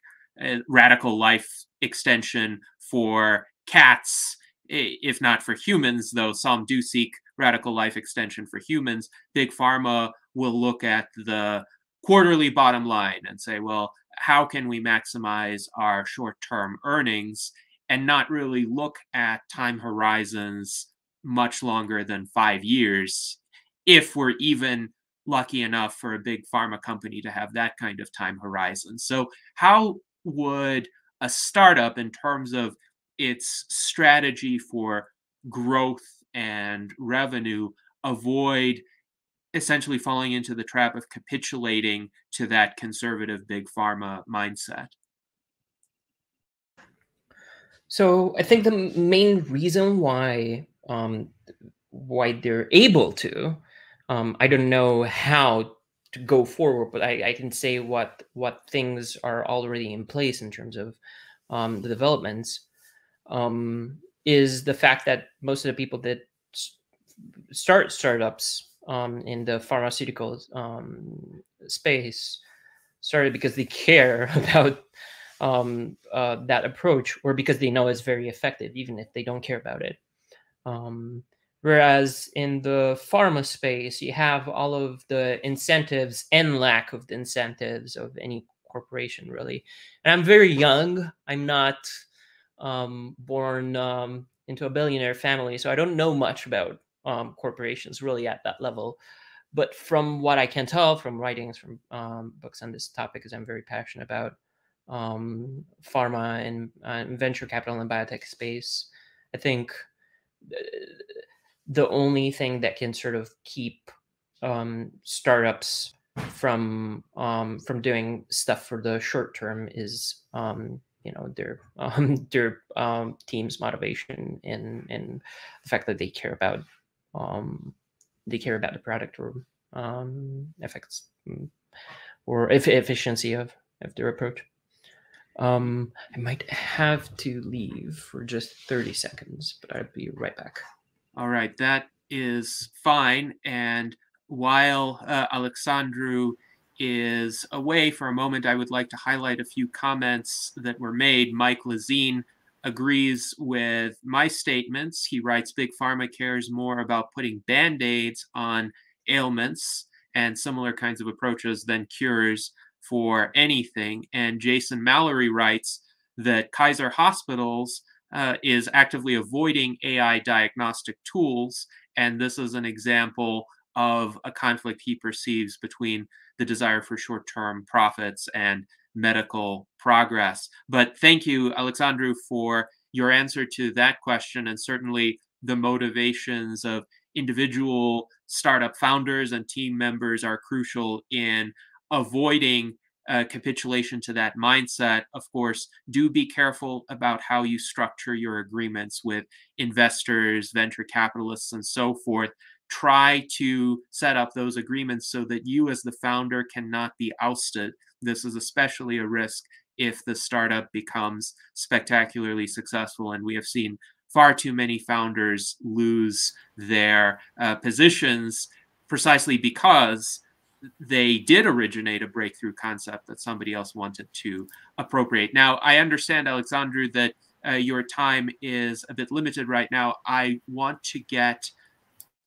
radical life extension for cats, if not for humans, though some do seek radical life extension for humans, big pharma will look at the quarterly bottom line and say, well, how can we maximize our short term earnings and not really look at time horizons much longer than five years if we're even lucky enough for a big pharma company to have that kind of time horizon. So, how would a startup, in terms of its strategy for growth and revenue, avoid essentially falling into the trap of capitulating to that conservative big pharma mindset? So I think the main reason why um, why they're able to, um, I don't know how to go forward, but I, I, can say what what things are already in place in terms of um, the developments. Um, is the fact that most of the people that start startups um, in the pharmaceutical um, space started because they care about um, uh, that approach or because they know it's very effective, even if they don't care about it. Um, whereas in the pharma space, you have all of the incentives and lack of the incentives of any corporation, really. And I'm very young. I'm not um, born um, into a billionaire family, so I don't know much about um, corporations really at that level. But from what I can tell from writings, from um, books on this topic, because I'm very passionate about um, pharma and uh, venture capital and biotech space, I think the only thing that can sort of keep um, startups from um, from doing stuff for the short term is um, you know their um, their um, team's motivation and and the fact that they care about um, they care about the product or um, effects mm, or if efficiency of of their approach. Um, I might have to leave for just 30 seconds, but I'll be right back. All right, that is fine. And while uh, Alexandru is away for a moment, I would like to highlight a few comments that were made. Mike Lasine agrees with my statements. He writes Big Pharma cares more about putting band aids on ailments and similar kinds of approaches than cures for anything. And Jason Mallory writes that Kaiser Hospitals uh, is actively avoiding AI diagnostic tools. And this is an example of a conflict he perceives between the desire for short term profits and medical progress. But thank you, Alexandru, for your answer to that question and certainly the motivations of individual startup founders and team members are crucial in avoiding capitulation to that mindset. Of course, do be careful about how you structure your agreements with investors, venture capitalists, and so forth. Try to set up those agreements so that you, as the founder, cannot be ousted. This is especially a risk if the startup becomes spectacularly successful. And we have seen far too many founders lose their uh, positions precisely because they did originate a breakthrough concept that somebody else wanted to appropriate. Now, I understand, Alexandru, that uh, your time is a bit limited right now. I want to get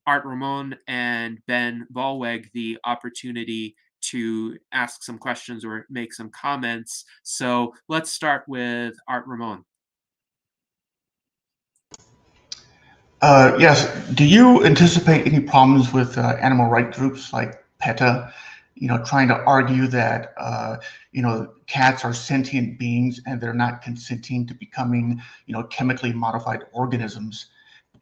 Art Ramon and Ben Ballweg the opportunity to ask some questions or make some comments. So let's start with Art Ramon. Uh, yes. Do you anticipate any problems with uh, animal rights groups like PETA, you know, trying to argue that, uh, you know, cats are sentient beings and they're not consenting to becoming, you know, chemically modified organisms.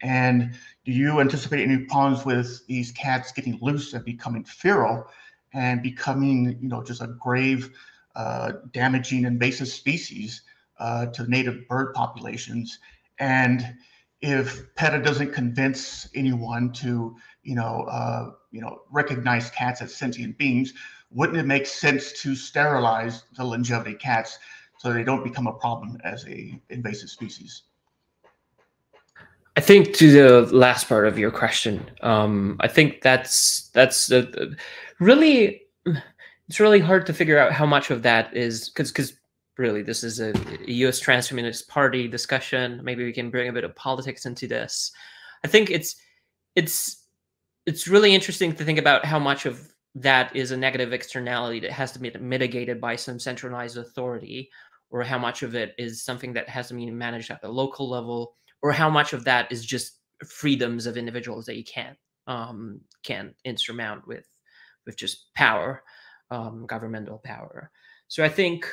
And do you anticipate any problems with these cats getting loose and becoming feral and becoming, you know, just a grave, uh, damaging invasive species uh, to native bird populations? And if PETA doesn't convince anyone to, you know, uh, you know, recognize cats as sentient beings, wouldn't it make sense to sterilize the longevity cats so they don't become a problem as a invasive species? I think to the last part of your question, um, I think that's that's uh, really it's really hard to figure out how much of that is because because really this is a, U.S. transhumanist party discussion. Maybe we can bring a bit of politics into this. I think it's it's it's really interesting to think about how much of that is a negative externality that has to be mitigated by some centralized authority, or how much of it is something that has to be managed at the local level, or how much of that is just freedoms of individuals that you can't um, can insurmount with with just power, um, governmental power. So I think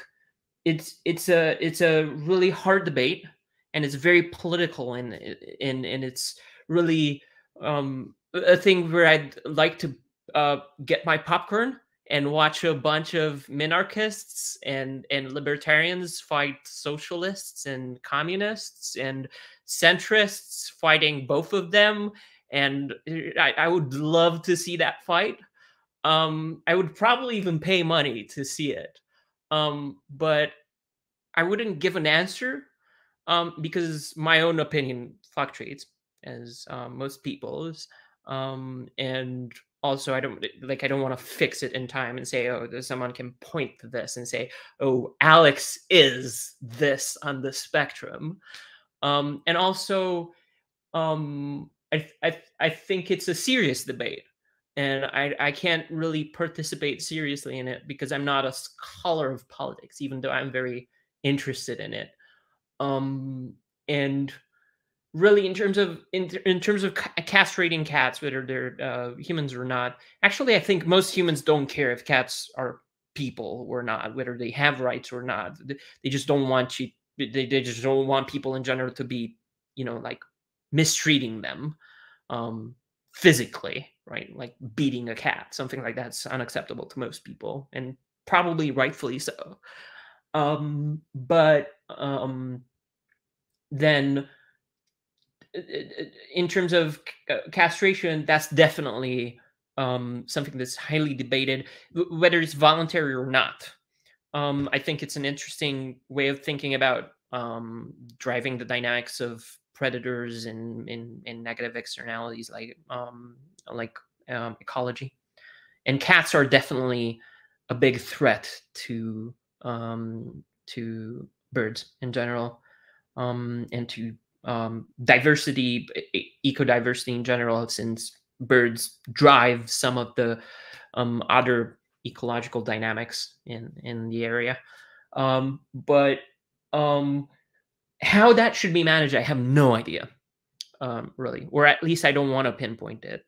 it's it's a it's a really hard debate and it's very political and and and it's really um, a thing where I'd like to uh, get my popcorn and watch a bunch of minarchists and and libertarians fight socialists and communists and centrists fighting both of them and uh, I, I would love to see that fight um, i would probably even pay money to see it um, but I wouldn't give an answer um, because my own opinion fluctuates as um, most people's. Um, and also, I don't like I don't want to fix it in time and say, oh, someone can point to this and say, oh, Alex is this on the spectrum. Um, and also, um, I, I I think it's a serious debate and I, I can't really participate seriously in it because I'm not a scholar of politics, even though I'm very interested in it. Um, and really, in terms of in, in terms of castrating cats, whether they're uh, humans or not, actually, I think most humans don't care if cats are people or not, whether they have rights or not. They just don't want you. They, they just don't want people in general to be, you know, like mistreating them. Um, physically, right? Like beating a cat, something like that's unacceptable to most people, and probably rightfully so. Um, but um, then in terms of uh, castration, that's definitely um, something that's highly debated, whether it's voluntary or not. Um, I think it's an interesting way of thinking about um, driving the dynamics of predators and in, in, negative externalities like um, like um, ecology. And cats are definitely a big threat to um, to birds in general um, and to um, diversity in general, since birds drive some of the um, other ecological dynamics in in the area. Um, but um, how that should be managed, I have no idea, um, really, or at least I don't want to pinpoint it.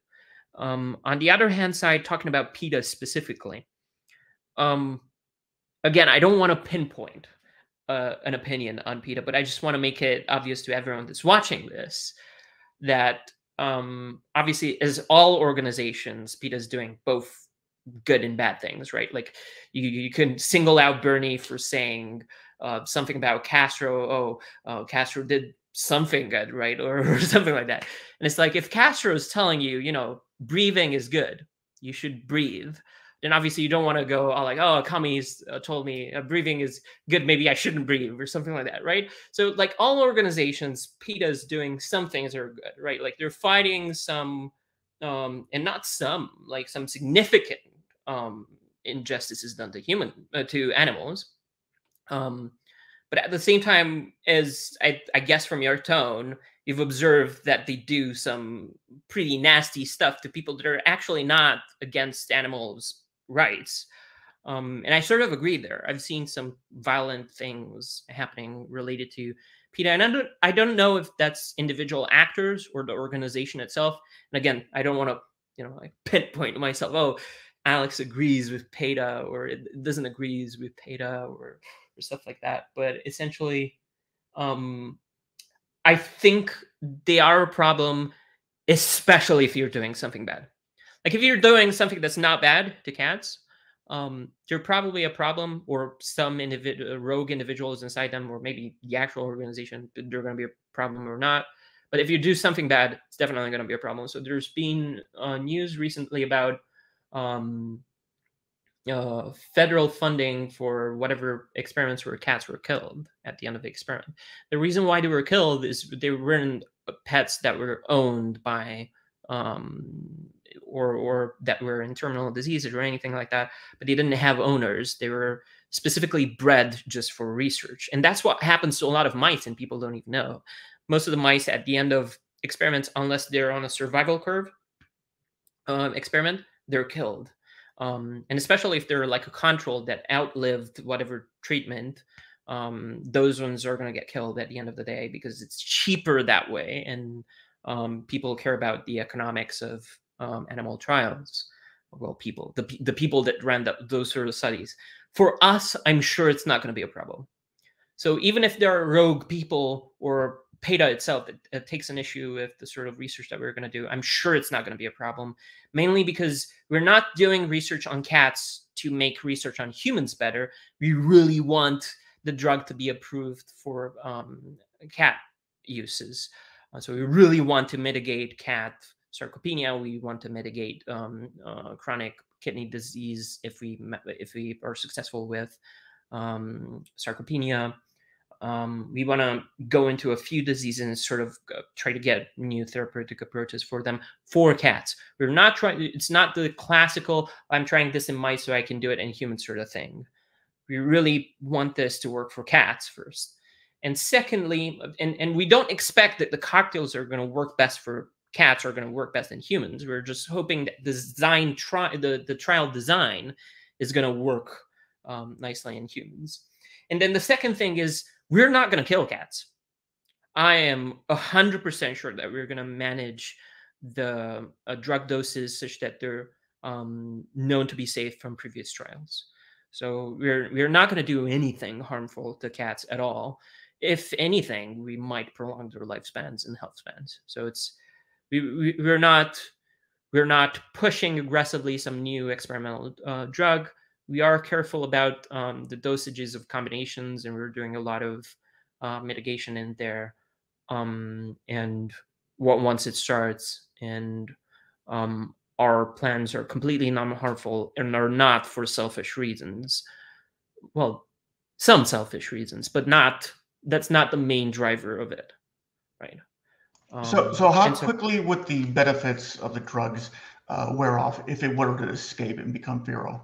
Um, on the other hand side, talking about PETA specifically, um, again, I don't want to pinpoint uh, an opinion on PETA, but I just want to make it obvious to everyone that's watching this that um, obviously, as all organizations, PETA is doing both good and bad things, right? Like you, you can single out Bernie for saying uh, something about Castro. Oh, uh, Castro did something good, right? Or, or something like that. And it's like if Castro is telling you, you know, breathing is good, you should breathe then obviously you don't want to go all like, oh, Kami's uh, told me uh, breathing is good. Maybe I shouldn't breathe or something like that, right? So like all organizations, PETA's doing some things are good, right? Like they're fighting some, um, and not some, like some significant um, injustices done to human, uh, to animals. Um, but at the same time, as I, I guess from your tone, you've observed that they do some pretty nasty stuff to people that are actually not against animals rights. Um, and I sort of agree there. I've seen some violent things happening related to PETA, and I don't, I don't know if that's individual actors or the organization itself. And again, I don't want to, you know, like pinpoint myself. Oh, Alex agrees with PETA, or it doesn't agrees with PETA, or or stuff like that. But essentially, um, I think they are a problem, especially if you're doing something bad. Like if you're doing something that's not bad to cats, um, they're probably a problem, or some individual uh, rogue individuals inside them, or maybe the actual organization, they're going to be a problem or not. But if you do something bad, it's definitely going to be a problem. So there's been uh, news recently about um, uh, federal funding for whatever experiments where cats were killed at the end of the experiment. The reason why they were killed is they weren't pets that were owned by um, or or that were in terminal diseases or anything like that, but they didn't have owners. They were specifically bred just for research, and that's what happens to a lot of mice, and people don't even know. Most of the mice at the end of experiments, unless they're on a survival curve um, experiment, they're killed. Um, and especially if they're like a control that outlived whatever treatment, um, those ones are going to get killed at the end of the day because it's cheaper that way, and um, people care about the economics of um, animal trials. Well, people, the, the people that ran the, those sort of studies. For us, I'm sure it's not going to be a problem. So even if there are rogue people or PETA itself it, that takes an issue with the sort of research that we're going to do, I'm sure it's not going to be a problem. Mainly because we're not doing research on cats to make research on humans better. We really want the drug to be approved for um, cat uses. Uh, so we really want to mitigate cat sarcopenia. We want to mitigate um, uh, chronic kidney disease if we if we are successful with um, sarcopenia. Um, we want to go into a few diseases and sort of uh, try to get new therapeutic approaches for them for cats. We're not trying. It's not the classical. I'm trying this in mice so I can do it in humans sort of thing. We really want this to work for cats first. And secondly, and, and we don't expect that the cocktails are going to work best for cats are going to work best in humans. We're just hoping that the design tri- the, the trial design is going to work um, nicely in humans. And then the second thing is we're not going to kill cats. I am 100% sure that we're going to manage the uh, drug doses such that they're um, known to be safe from previous trials. So we're we're not going to do anything harmful to cats at all. If anything, we might prolong their lifespans and health spans. So it's we, we we're not we're not pushing aggressively some new experimental uh, drug. We are careful about um, the dosages of combinations, and we're doing a lot of uh, mitigation in there. Um, and what once it starts, and um, our plans are completely non-harmful and are not for selfish reasons. Well, some selfish reasons, but not. That's not the main driver of it, right? so, so how Um, so- quickly would the benefits of the drugs uh, wear off if it were to escape and become viral?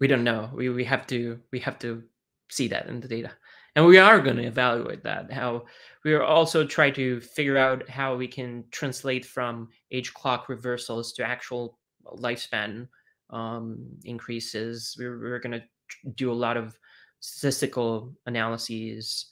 We don't know. We, we have to we have to see that in the data. And we are going to evaluate that how we are also try to figure out how we can translate from age clock reversals to actual lifespan um, increases. We're, we're going to do a lot of statistical analyses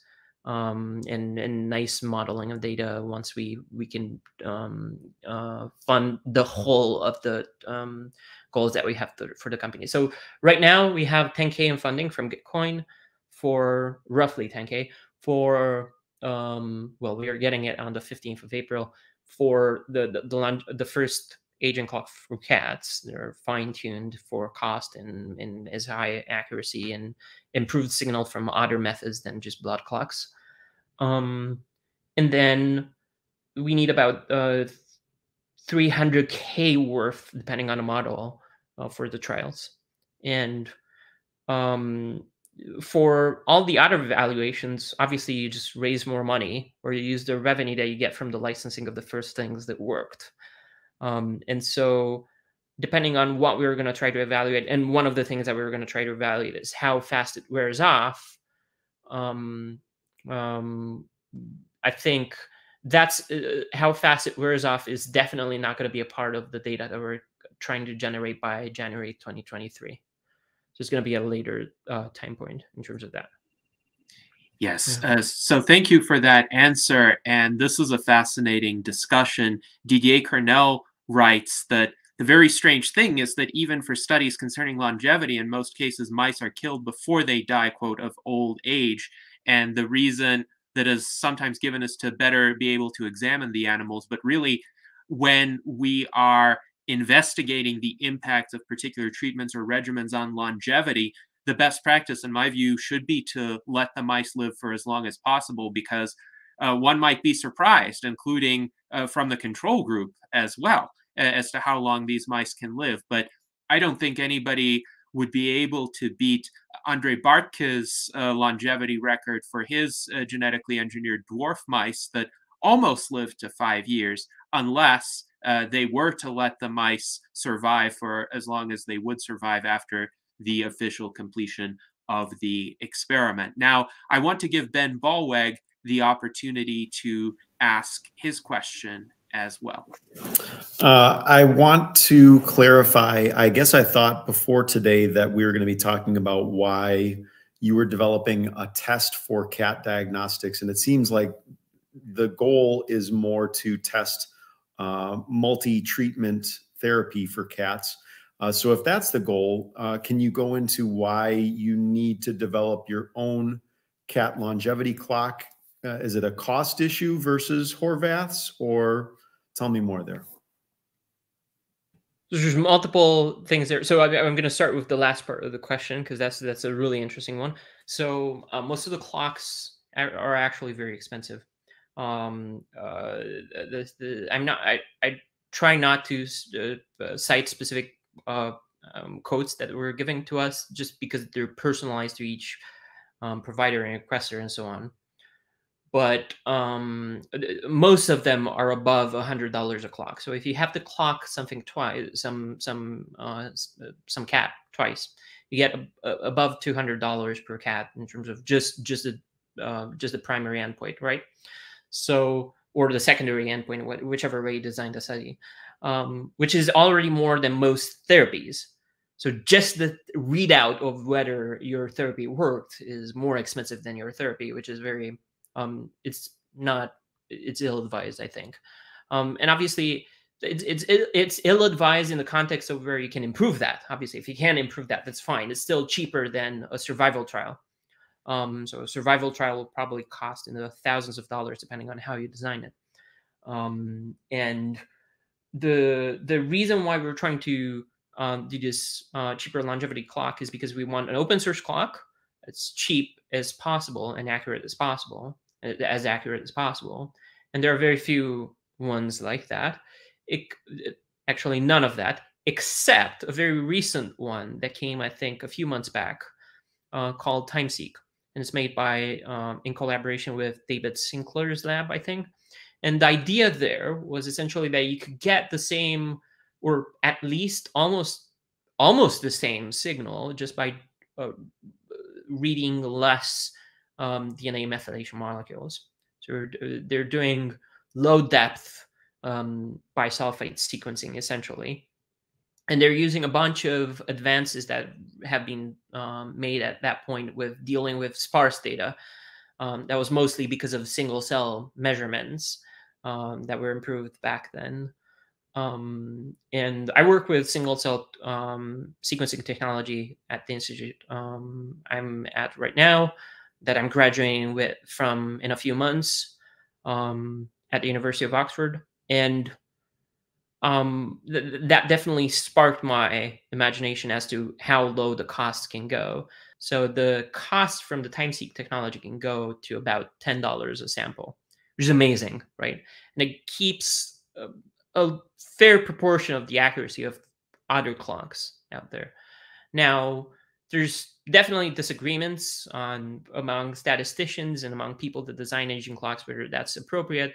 um, and, and nice modeling of data once we we can um, uh, fund the whole of the um, goals that we have to, for the company. So right now we have 10k in funding from Gitcoin for roughly 10k for um, well we are getting it on the 15th of April for the the the, the first aging clock for cats. They're fine tuned for cost and and as high accuracy and improved signal from other methods than just blood clocks. Um, and then we need about uh, 300k worth, depending on the model, uh, for the trials. And um, for all the other evaluations, obviously you just raise more money or you use the revenue that you get from the licensing of the first things that worked. Um, and so, depending on what we were going to try to evaluate, and one of the things that we were going to try to evaluate is how fast it wears off. Um, um, I think that's uh, how fast it wears off is definitely not going to be a part of the data that we're trying to generate by January 2023. So it's going to be a later uh, time point in terms of that. Yes. Uh, so thank you for that answer. And this is a fascinating discussion. Didier Coeurnelle writes that the very strange thing is that even for studies concerning longevity, in most cases, mice are killed before they die, quote, of old age. And the reason that is sometimes given is to better be able to examine the animals. But really, when we are investigating the impact of particular treatments or regimens on longevity, the best practice, in my view, should be to let the mice live for as long as possible because uh, one might be surprised, including uh, from the control group as well, as to how long these mice can live. But I don't think anybody would be able to beat Andre Bartke's uh, longevity record for his uh, genetically engineered dwarf mice that almost lived to five years, unless uh, they were to let the mice survive for as long as they would survive after the official completion of the experiment. Now, I want to give Ben Ballweg the opportunity to ask his question as well. Uh, I want to clarify. I guess I thought before today that we were going to be talking about why you were developing a test for cat diagnostics, and it seems like the goal is more to test uh, multi-treatment therapy for cats. Uh, so if that's the goal, uh, can you go into why you need to develop your own cat longevity clock? Uh, is it a cost issue versus Horvath's, or tell me more there? There's multiple things there. So I, I'm going to start with the last part of the question because that's that's a really interesting one. So uh, most of the clocks are, are actually very expensive. Um, uh, the, the, I'm not. I, I try not to uh, cite specific uh, um, that were given to us just because they're personalized to each um, provider and requester and so on. But um, most of them are above hundred dollars a clock. So if you have to clock something twice, some some uh, some cat twice, you get a, a, above two hundred dollars per cat in terms of just just a uh, just the primary endpoint, right? So or the secondary endpoint, whichever way you designed the study um, which is already more than most therapies. So just the readout of whether your therapy worked is more expensive than your therapy, which is very, um, it's not, it's ill advised, I think. Um, and obviously, it's it's it's ill advised in the context of where you can improve that. Obviously, if you can improve that, that's fine. It's still cheaper than a survival trial. Um, so a survival trial will probably cost in the thousands of dollars depending on how you design it. Um, and the the reason why we're trying to um, do this uh, cheaper longevity clock is because we want an open source clock as cheap as possible and accurate as possible, as accurate as possible. And there are very few ones like that. It, actually, none of that, except a very recent one that came, I think, a few months back, uh, called TimeSeq, and it's made by um, in collaboration with David Sinclair's lab, I think. And the idea there was essentially that you could get the same, or at least almost almost the same signal just by uh, reading less um, DNA methylation molecules. So they're doing low depth um, bisulfite sequencing essentially. And they're using a bunch of advances that have been um, made at that point with dealing with sparse data. Um, that was mostly because of single cell measurements um, that were improved back then. Um, and I work with single cell um, sequencing technology at the institute I'm at right now, that I'm graduating with from in a few months um, at the University of Oxford, and um, th that definitely sparked my imagination as to how low the costs can go. So the cost from the TimeSeq technology can go to about ten dollars a sample, which is amazing, right? And it keeps uh, a fair proportion of the accuracy of other clocks out there. Now, there's definitely disagreements on among statisticians and among people that design aging clocks whether that's appropriate.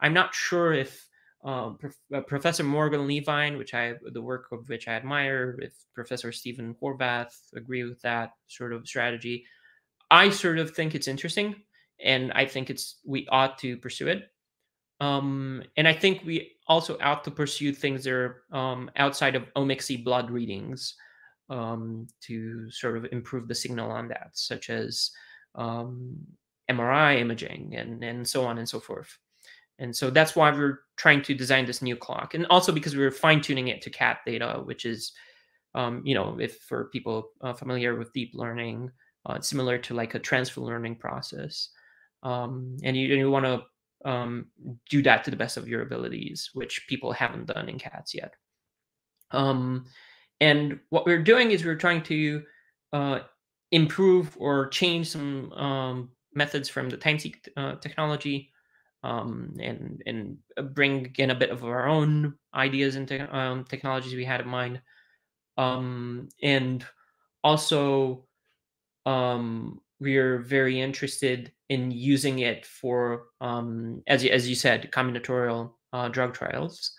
I'm not sure if um, uh, Professor Morgan Levine, which I the work of which I admire, if Professor Stephen Horvath agree with that sort of strategy. I sort of think it's interesting, and I think it's we ought to pursue it. Um, and I think we also ought to pursue things that are um, outside of omicsy blood readings um, to sort of improve the signal on that, such as um, MRI imaging and, and so on and so forth. And so that's why we're trying to design this new clock. And also because we're fine tuning it to cat data, which is, um, you know, if for people uh, familiar with deep learning, uh, similar to like a transfer learning process. Um, and you, you want to um, do that to the best of your abilities, which people haven't done in cats yet. And what we're doing is we're trying to uh, improve or change some um, methods from the TimeSeq uh, technology um, and and bring in a bit of our own ideas and te um, technologies we had in mind. Um, and also, um, we're very interested in using it for, um, as, you, as you said, combinatorial uh, drug trials,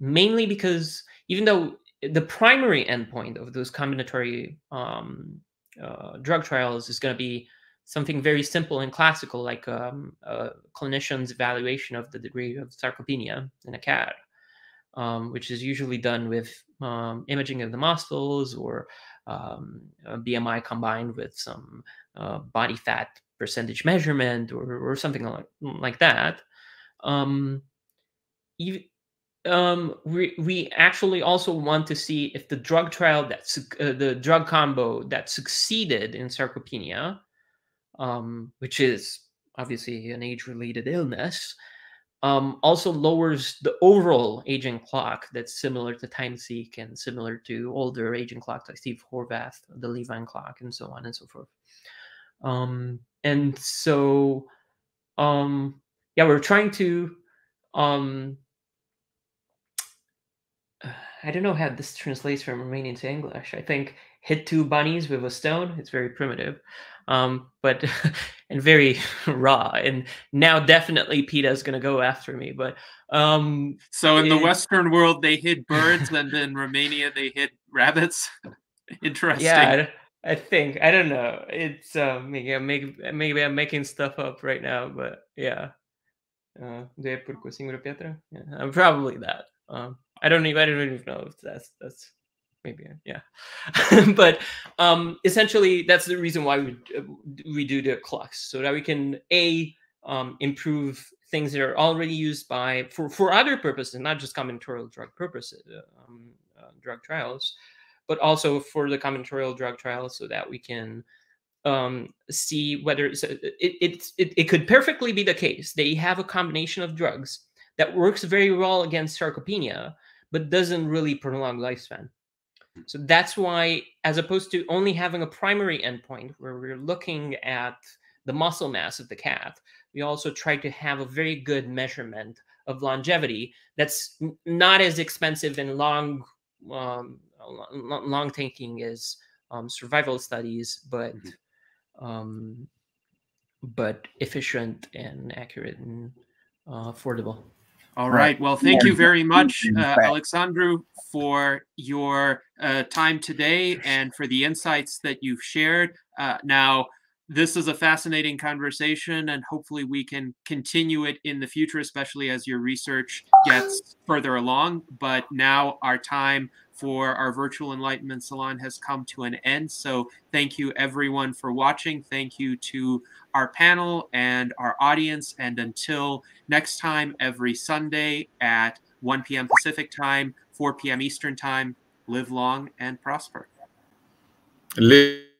mainly because even though the primary endpoint of those combinatory um, uh, drug trials is going to be something very simple and classical, like um, a clinician's evaluation of the degree of sarcopenia in a cat, um, which is usually done with um, imaging of the muscles or um, BMI combined with some uh, body fat percentage measurement or, or something like, like that. Um, you, um, we, we actually also want to see if the drug trial that uh, the drug combo that succeeded in sarcopenia, um, which is obviously an age-related illness, um, also lowers the overall aging clock that's similar to TimeSeq and similar to older aging clocks like Steve Horvath, the Levine clock, and so on and so forth. Um, and so, um, yeah, we're trying to, um, I don't know how this translates from Romanian to English. I think hit two bunnies with a stone. It's very primitive, um, but and very raw. And now definitely PETA's going to go after me. But um, so in it, the Western world, they hit birds, and in Romania, they hit rabbits. Interesting. Yeah, I think I don't know. It's uh, maybe I'm making maybe I'm making stuff up right now, but yeah. Uh, de por cu singură piatră? Yeah, I'm probably that. Um, I don't even I don't even know if that's that's maybe yeah. but um, essentially, that's the reason why we we do the clocks so that we can a um, improve things that are already used by for for other purposes, not just combinatorial drug purposes, uh, um, uh, drug trials but also for the combinatorial drug trials so that we can um, see whether so it, it, it, it could perfectly be the case they have a combination of drugs that works very well against sarcopenia, but doesn't really prolong lifespan. So that's why, as opposed to only having a primary endpoint where we're looking at the muscle mass of the cat, we also try to have a very good measurement of longevity that's not as expensive and long um, long taking as um, survival studies, but mm-hmm. um, but efficient and accurate and uh, affordable. All right. Well, thank you very much, uh, Alexandru, for your uh, time today and for the insights that you've shared. Uh, now, this is a fascinating conversation, and hopefully, we can continue it in the future, especially as your research gets further along. But now, our time for our virtual enlightenment salon has come to an end. So, thank you everyone for watching. Thank you to our panel and our audience. And until next time, every Sunday at 1 p.m. Pacific time, 4 p.m. Eastern time, live long and prosper. Live